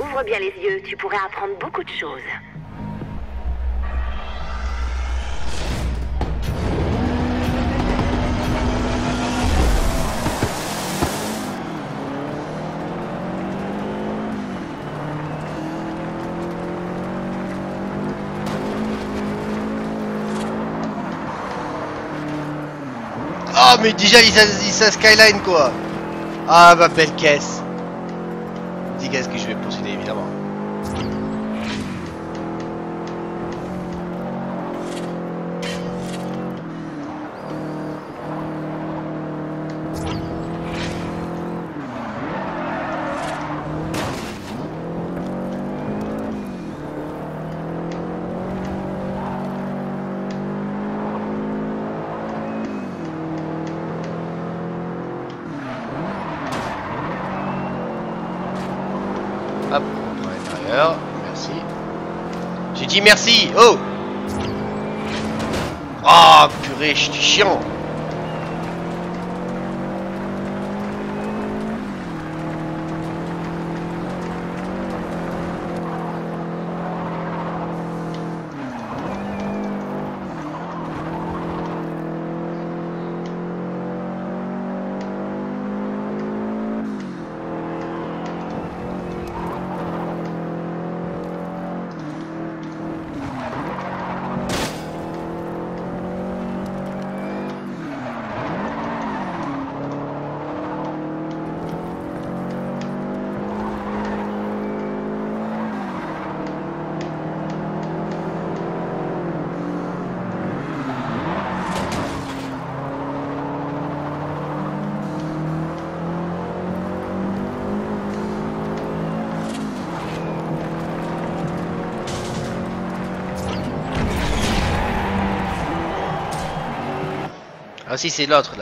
Ouvre bien les yeux, tu pourrais apprendre beaucoup de choses. Oh mais déjà il skyline quoi. Ah ma belle caisse qu'est-ce que je vais poursuivre évidemment Hop, on va à l'intérieur, merci. J'ai dit merci, oh. Oh purée, je suis chiant Ah si, c'est l'autre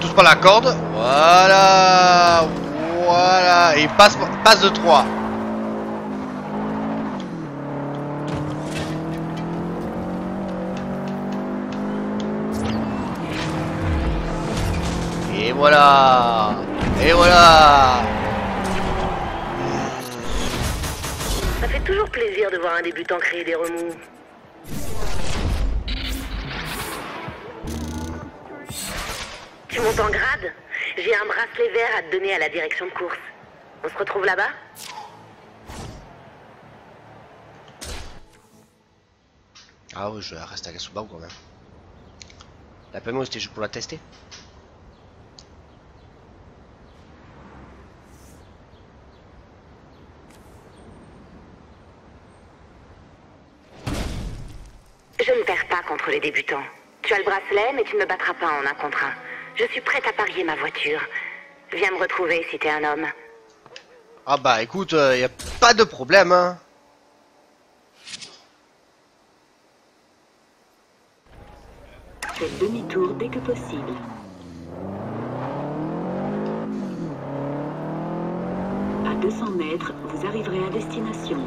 Tous par la corde. Voilà. Voilà. Et passe, passe de 3. Et voilà. Et voilà. Ça fait toujours plaisir de voir un débutant créer des remous. Tu montes en grade J'ai un bracelet vert à te donner à la direction de course. On se retrouve là-bas Ah oui, je reste à Subaru quand même. La PMO c'était juste pour la tester. Je ne perds pas contre les débutants. Tu as le bracelet, mais tu ne me battras pas en un contre un. Je suis prête à parier ma voiture. Viens me retrouver si t'es un homme. Ah bah écoute, il y a pas de problème hein. Faites demi-tour dès que possible. À 200 mètres, vous arriverez à destination.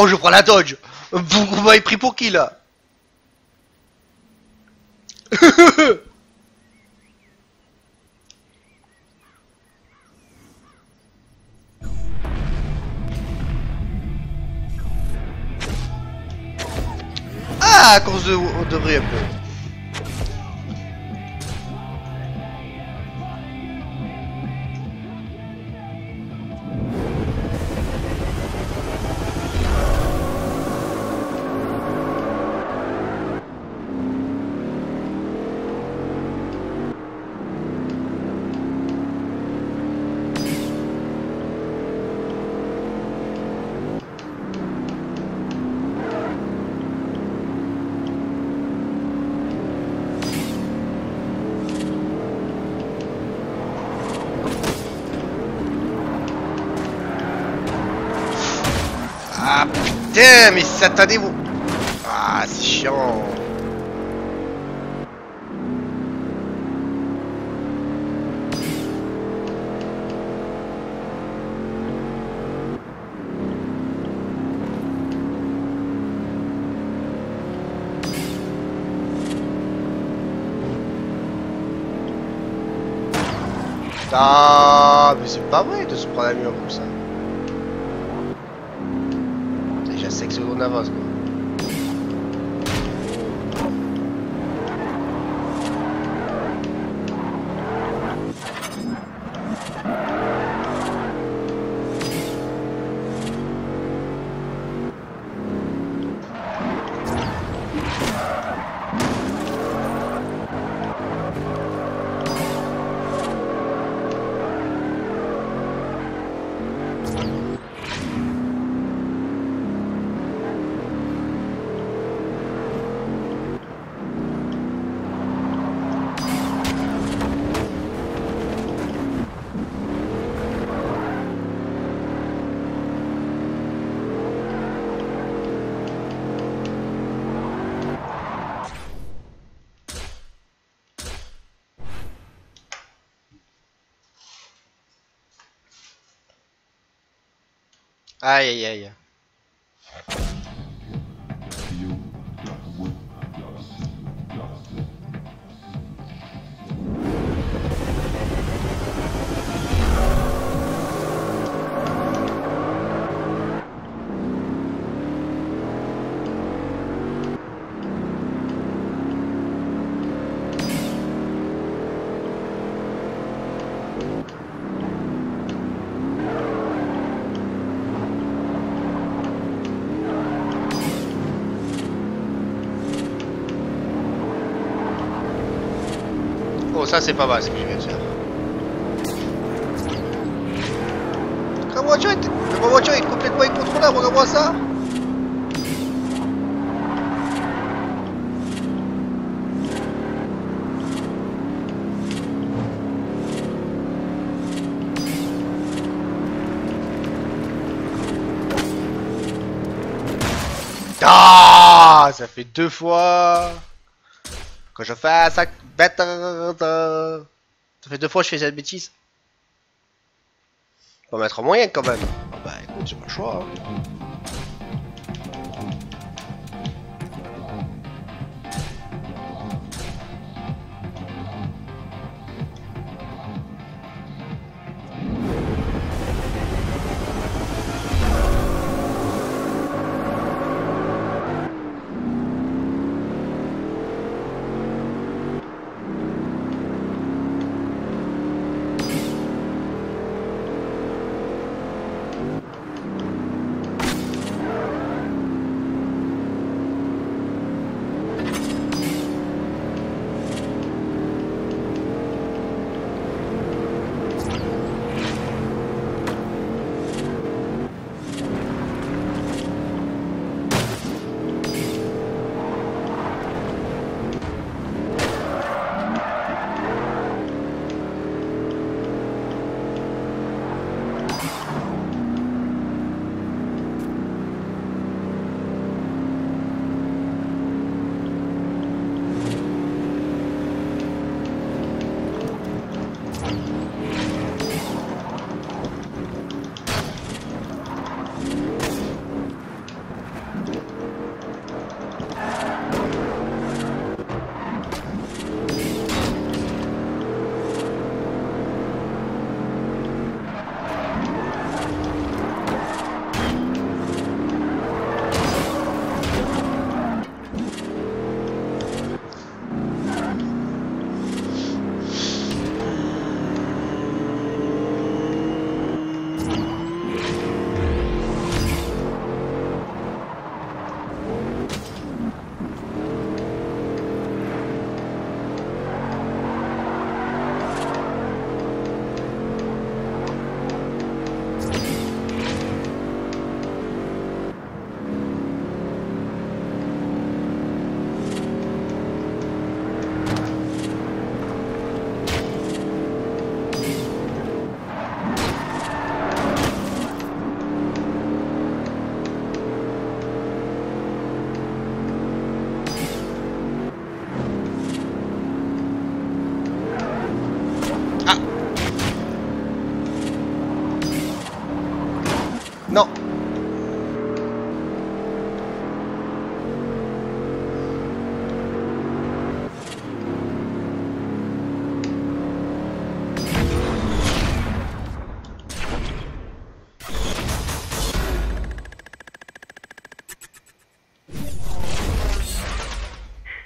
Oh, je prends la Dodge. Vous, m'avez pris pour qui là Ah, à cause de, de vrai putain, mais satanez vous. Ah, c'est chiant. Ah, mais c'est pas vrai de se prendre un mur comme ça. sexy oder was. D'avance quoi. Aïe aïe ça c'est pas mal ce que je viens de faire. Ma voiture est, est complètement incontrôlable, regarde-moi ça Ah ça fait deux fois que je fais ça. Ça fait deux fois que je fais cette bêtise. On va mettre en moyen quand même. Ah bah écoute, j'ai pas le choix. hein.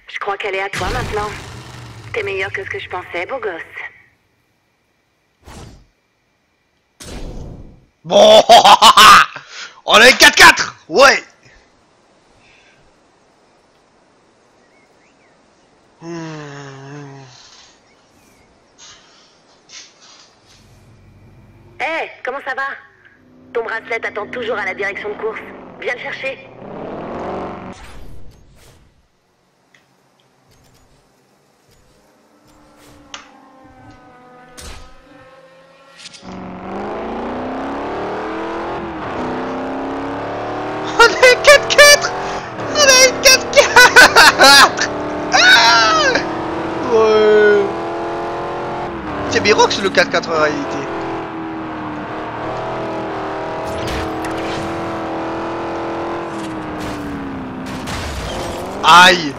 Je crois qu'elle est à toi maintenant. T'es meilleur que ce que je pensais, beau gosse. Bon, on une 4-4 Ouais. Hé, comment ça va? Ton bracelet t'attend toujours à la direction de course. Viens le chercher. On a une 4-4 On a une 4-4 Ah Ouais C'est Birox le 4-4 en réalité. Aïe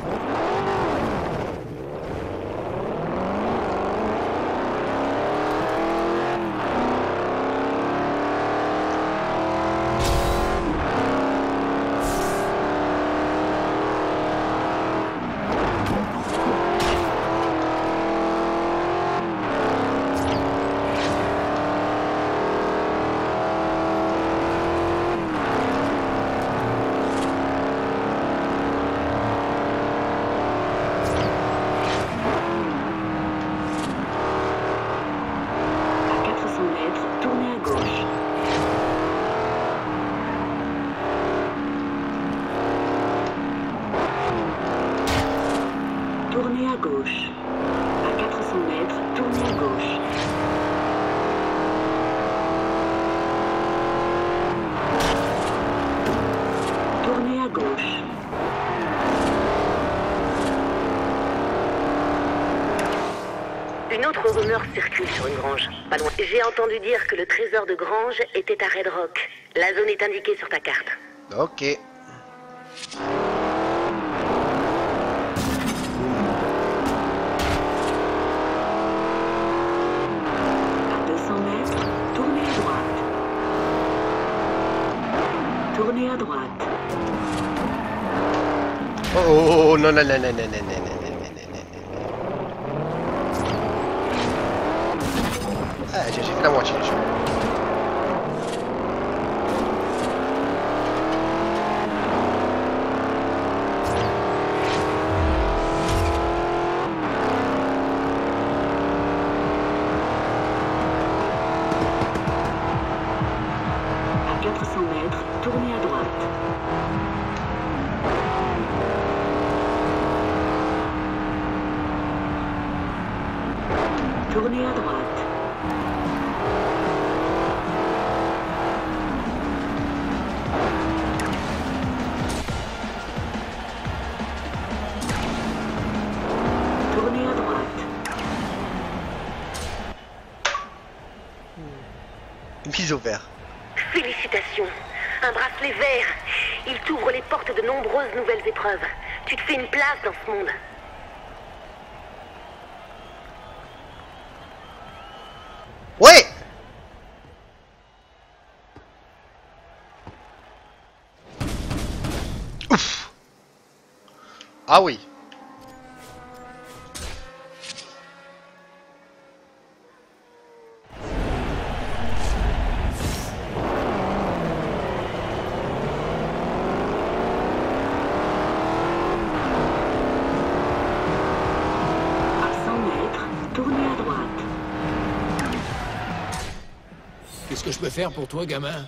J'ai entendu dire que le trésor de Grange était à Red Rock. La zone est indiquée sur ta carte. Ok. Tournez à droite. Oh, oh, oh, non, non, non, non, non, non. Vert. Félicitations. Un bracelet vert. Il t'ouvre les portes de nombreuses nouvelles épreuves. Tu te fais une place dans ce monde. Ouais Ouf Ah oui. Faire pour toi, gamin?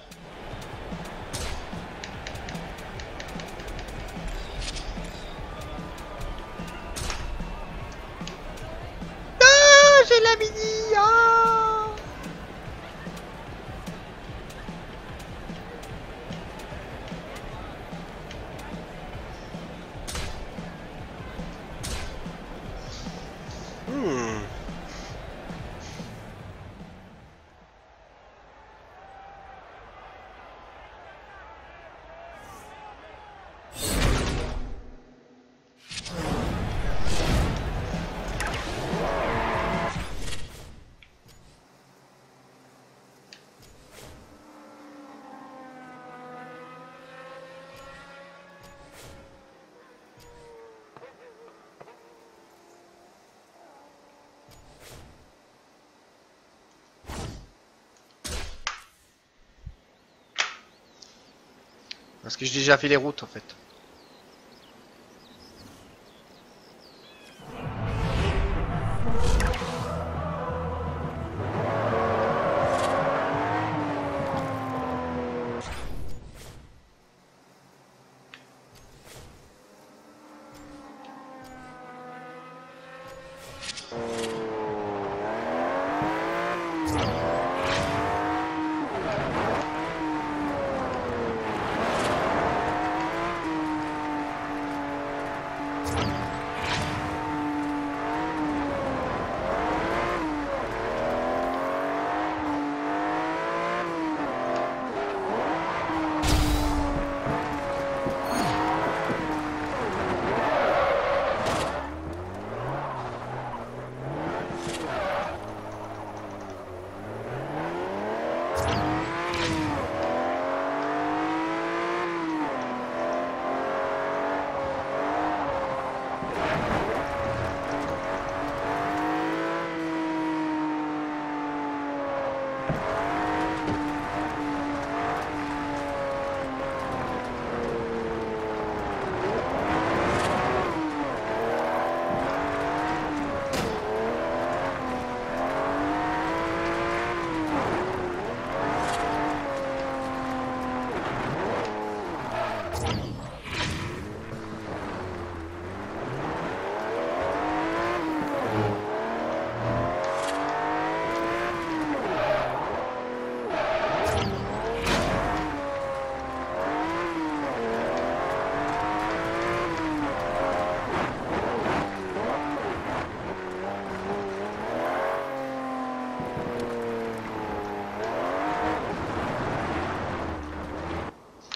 Parce que j'ai déjà fait les routes en fait.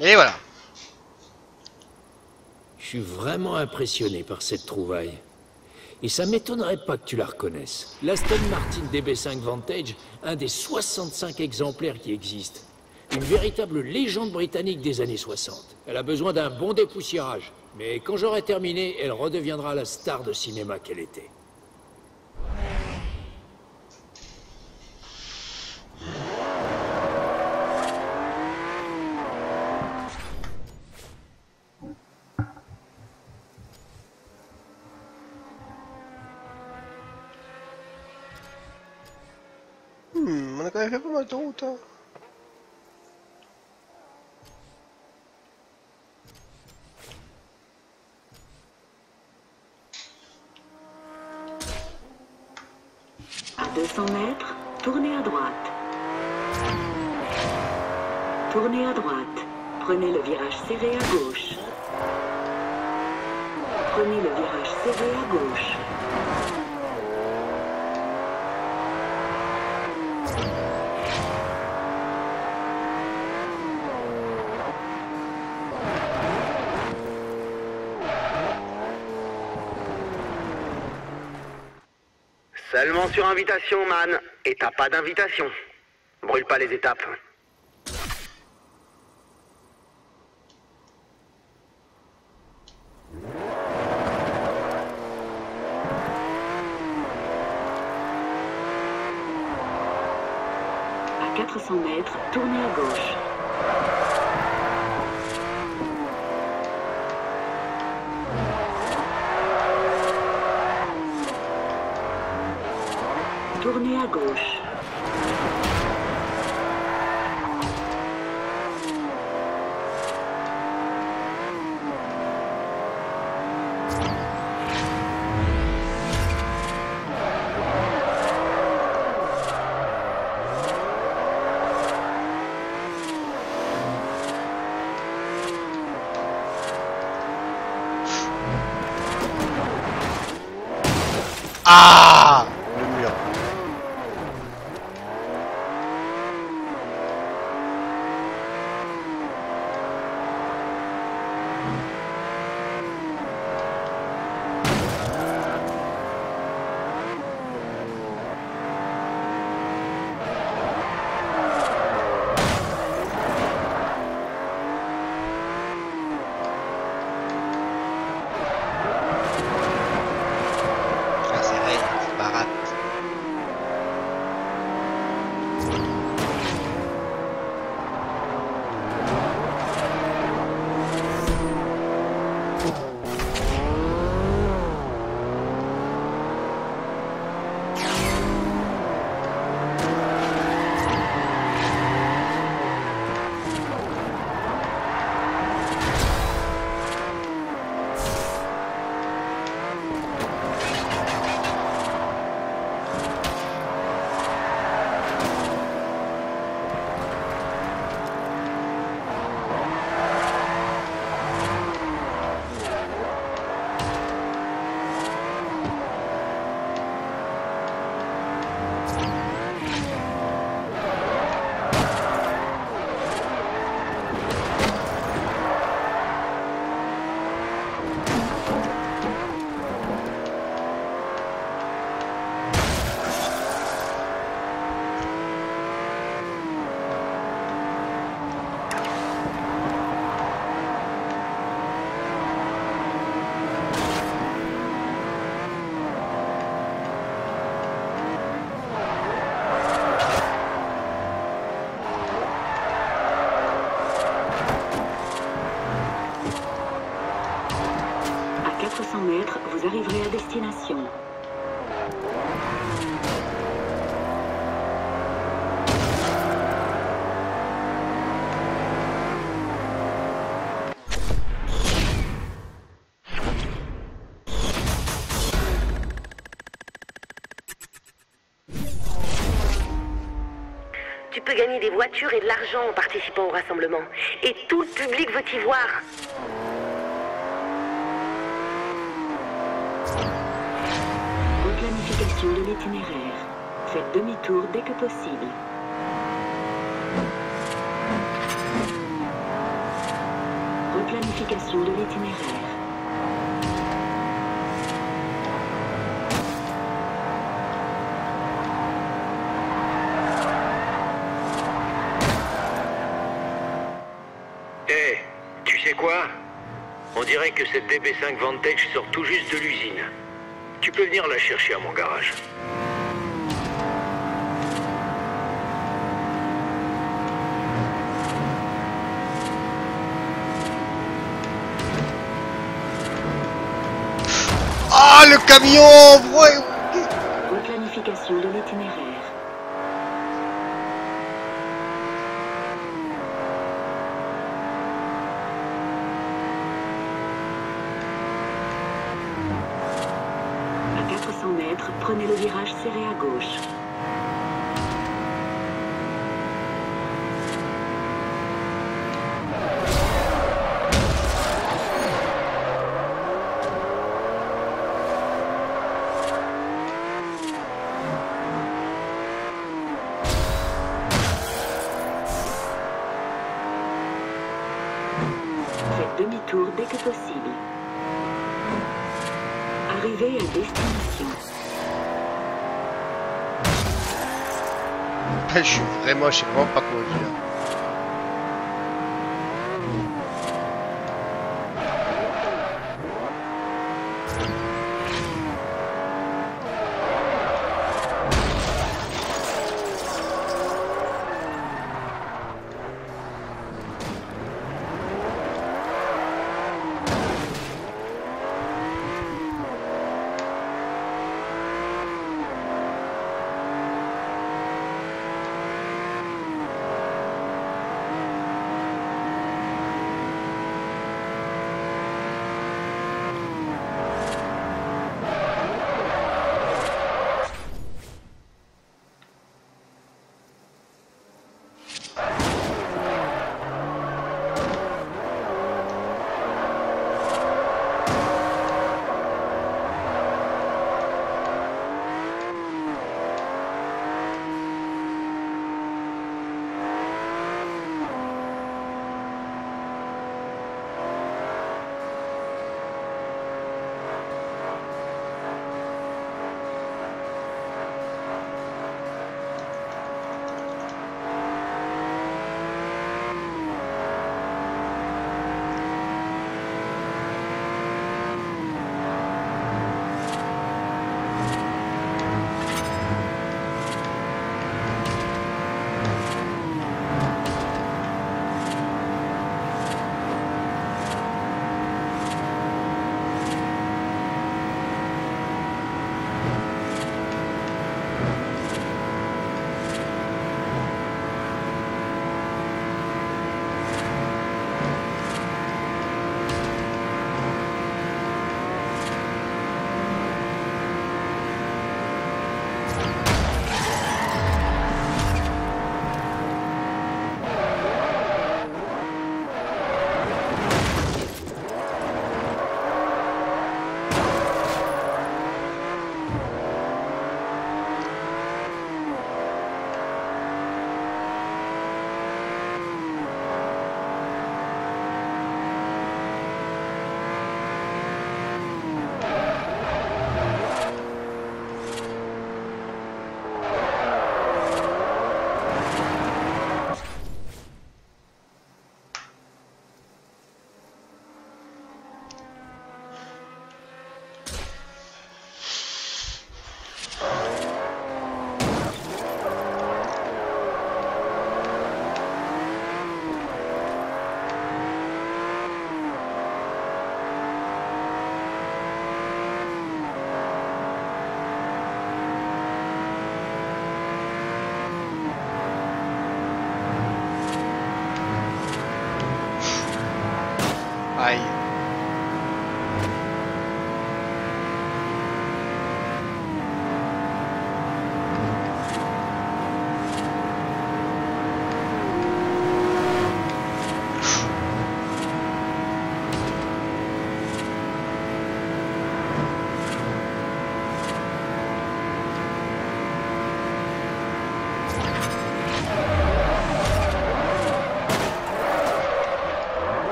Et voilà. Je suis vraiment impressionné par cette trouvaille. Et ça m'étonnerait pas que tu la reconnaisses. L'Aston Martin DB5 Vantage, un des 65 exemplaires qui existent. Une véritable légende britannique des années 60. Elle a besoin d'un bon dépoussiérage. Mais quand j'aurai terminé, elle redeviendra la star de cinéma qu'elle était. Hmm, on a quand même fait pas mal de route. Hein. À 200 mètres, tournez à droite. Tournez à droite. Prenez le virage serré à gauche. Prenez le virage serré à gauche. Seulement sur invitation, man. Et t'as pas d'invitation. Brûle pas les étapes. Des voitures et de l'argent en participant au rassemblement. Et tout le public veut t'y voir. Replanification de l'itinéraire. Faites demi-tour dès que possible. planification de l'itinéraire. Eh, tu sais quoi Que cette DB5 Vantage sort tout juste de l'usine. Tu peux venir la chercher à mon garage. Ah, le camion ouais. Replanification de l'itinéraire. À 400 mètres, prenez le virage serré à gauche. Faites demi-tour dès que possible. Arrivez à destination. Je suis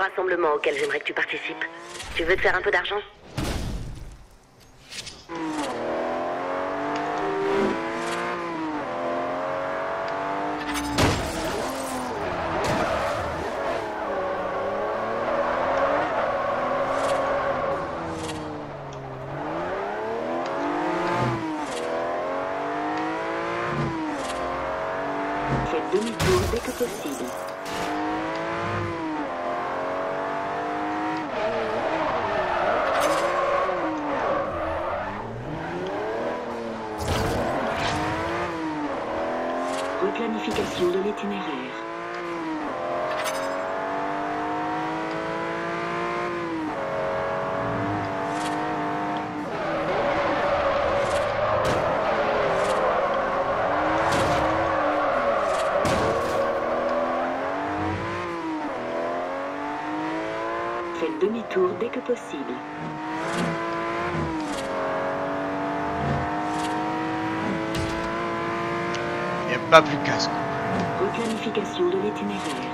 rassemblement auquel j'aimerais que tu participes. Tu veux te faire un peu d'argent Faites demi-tour dès que possible. Replanification de l'itinéraire. Faites demi-tour dès que possible. Il n'y a pas plus casse. Replanification de l'itinéraire.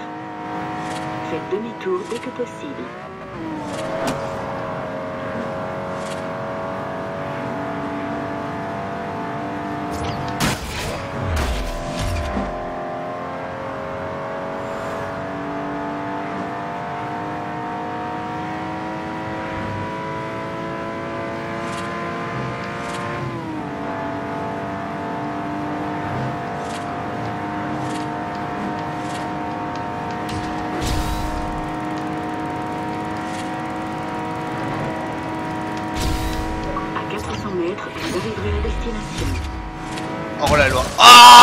Faites demi-tour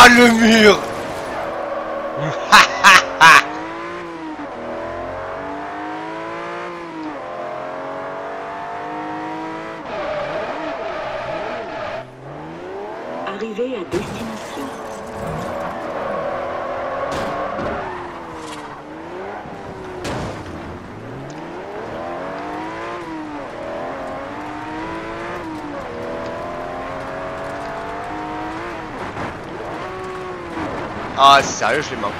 Ah le sérieux je l'ai manqué.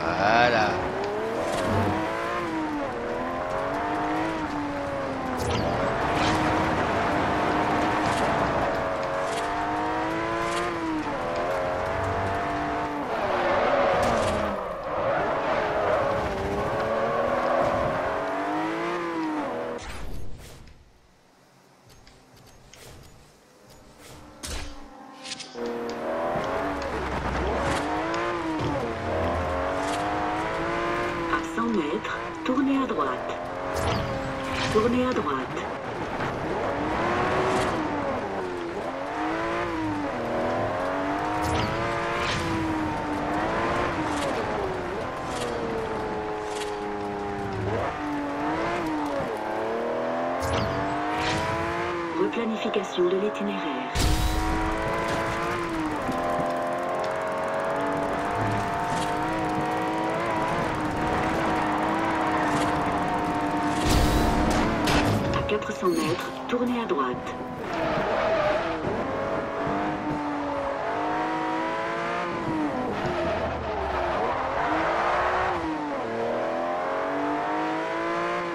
Voilà. À 100 mètres, tournez à droite. Tournez à 400 mètres, tournez à droite.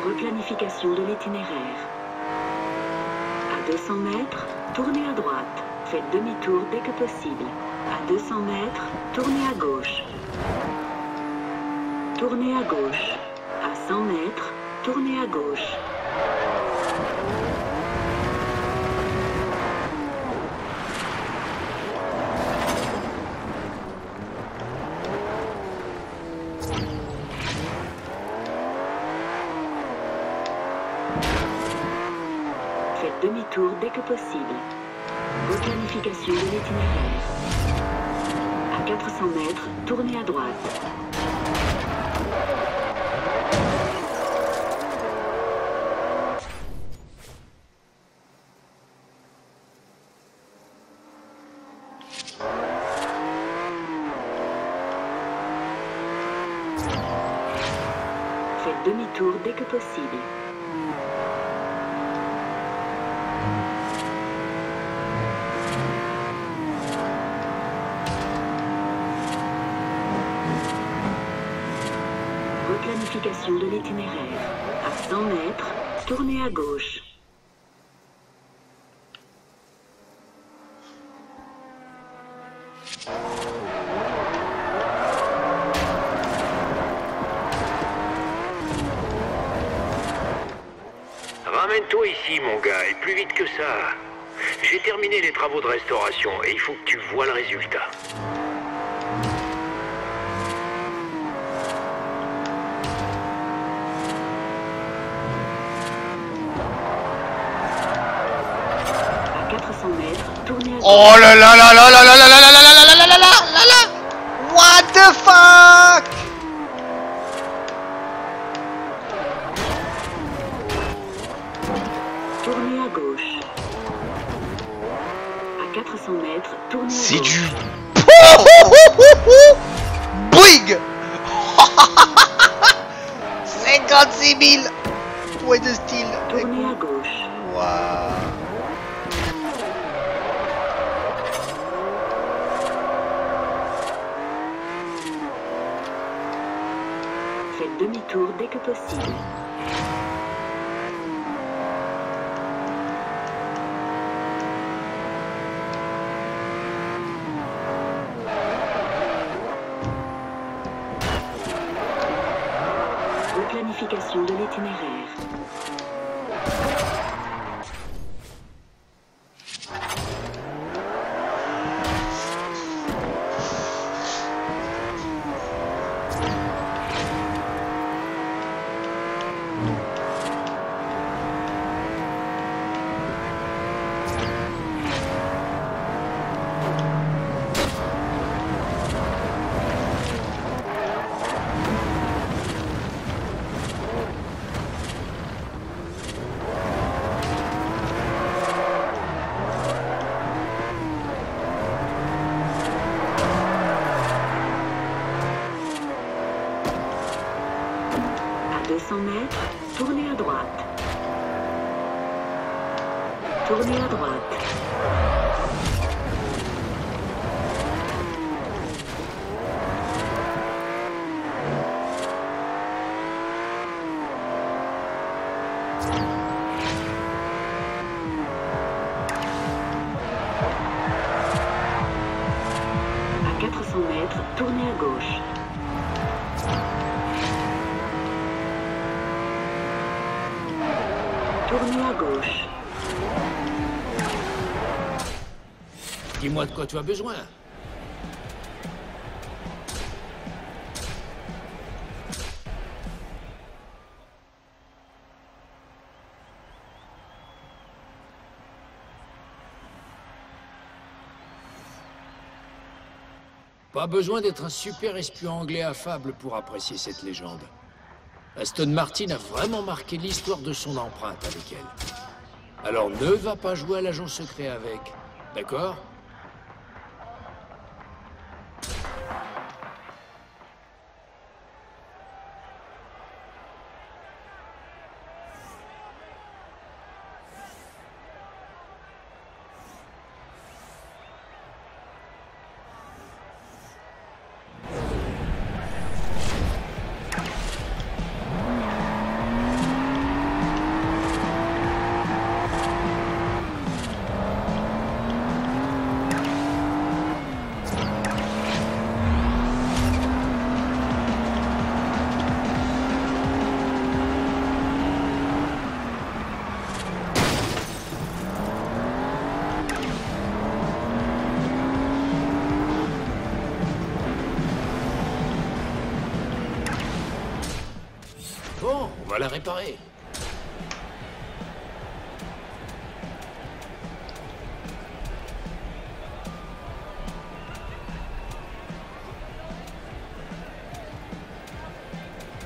Replanification de l'itinéraire. À 200 mètres, tournez à droite. Faites demi-tour dès que possible. À 200 mètres, tournez à gauche. Tournez à gauche. À 100 mètres, tournez à gauche. Que possible. Replanification de l'itinéraire. À 400 mètres, tournez à droite. Faites demi-tour dès que possible. À 100 mètres, tournez à gauche. Ramène-toi ici, mon gars, et plus vite que ça. J'ai terminé les travaux de restauration et il faut que tu vois le résultat. À 400 mètres, tournez à gauche. Oh là là là là là là là là là là De quoi tu as besoin. Pas besoin d'être un super espion anglais affable pour apprécier cette légende. Aston Martin a vraiment marqué l'histoire de son empreinte avec elle. Alors ne va pas jouer à l'agent secret avec. D'accord?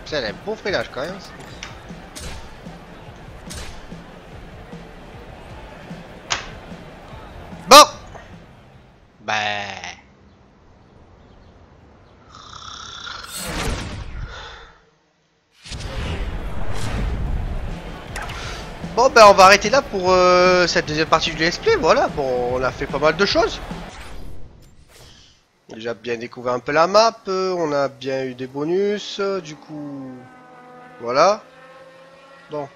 C'est un beau freinage quand même. Ben on va arrêter là pour euh, cette deuxième partie du let's play, voilà, bon on a fait pas mal de choses. déjà bien découvert un peu la map, euh, on a bien eu des bonus, euh, du coup, voilà. Bon.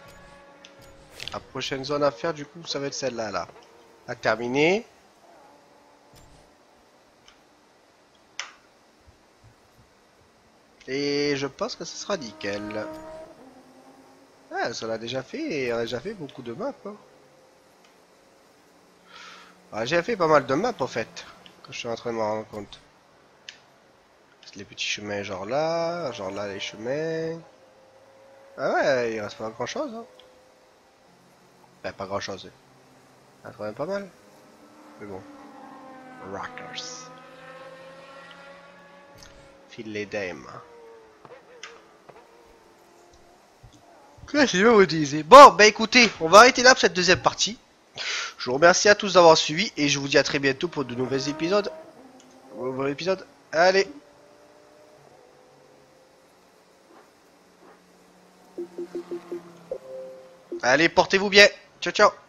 La prochaine zone à faire, du coup, ça va être celle-là, là. À terminer. Et je pense que ce sera nickel. Ah, ça l'a déjà fait, et on a déjà fait beaucoup de maps. Hein. Ah, J'ai fait pas mal de maps, en fait, que je suis en train de me rendre compte. Les petits chemins, genre là, genre là, les chemins. Ah ouais, il reste pas grand chose. Hein. Ben, pas grand chose. Ça reste quand même pas mal. Mais bon. Rockers. File les dames. Bon, bah écoutez, on va arrêter là pour cette deuxième partie. Je vous remercie à tous d'avoir suivi et je vous dis à très bientôt pour de nouveaux épisodes. Épisode. Allez. Allez, portez-vous bien. Ciao, ciao.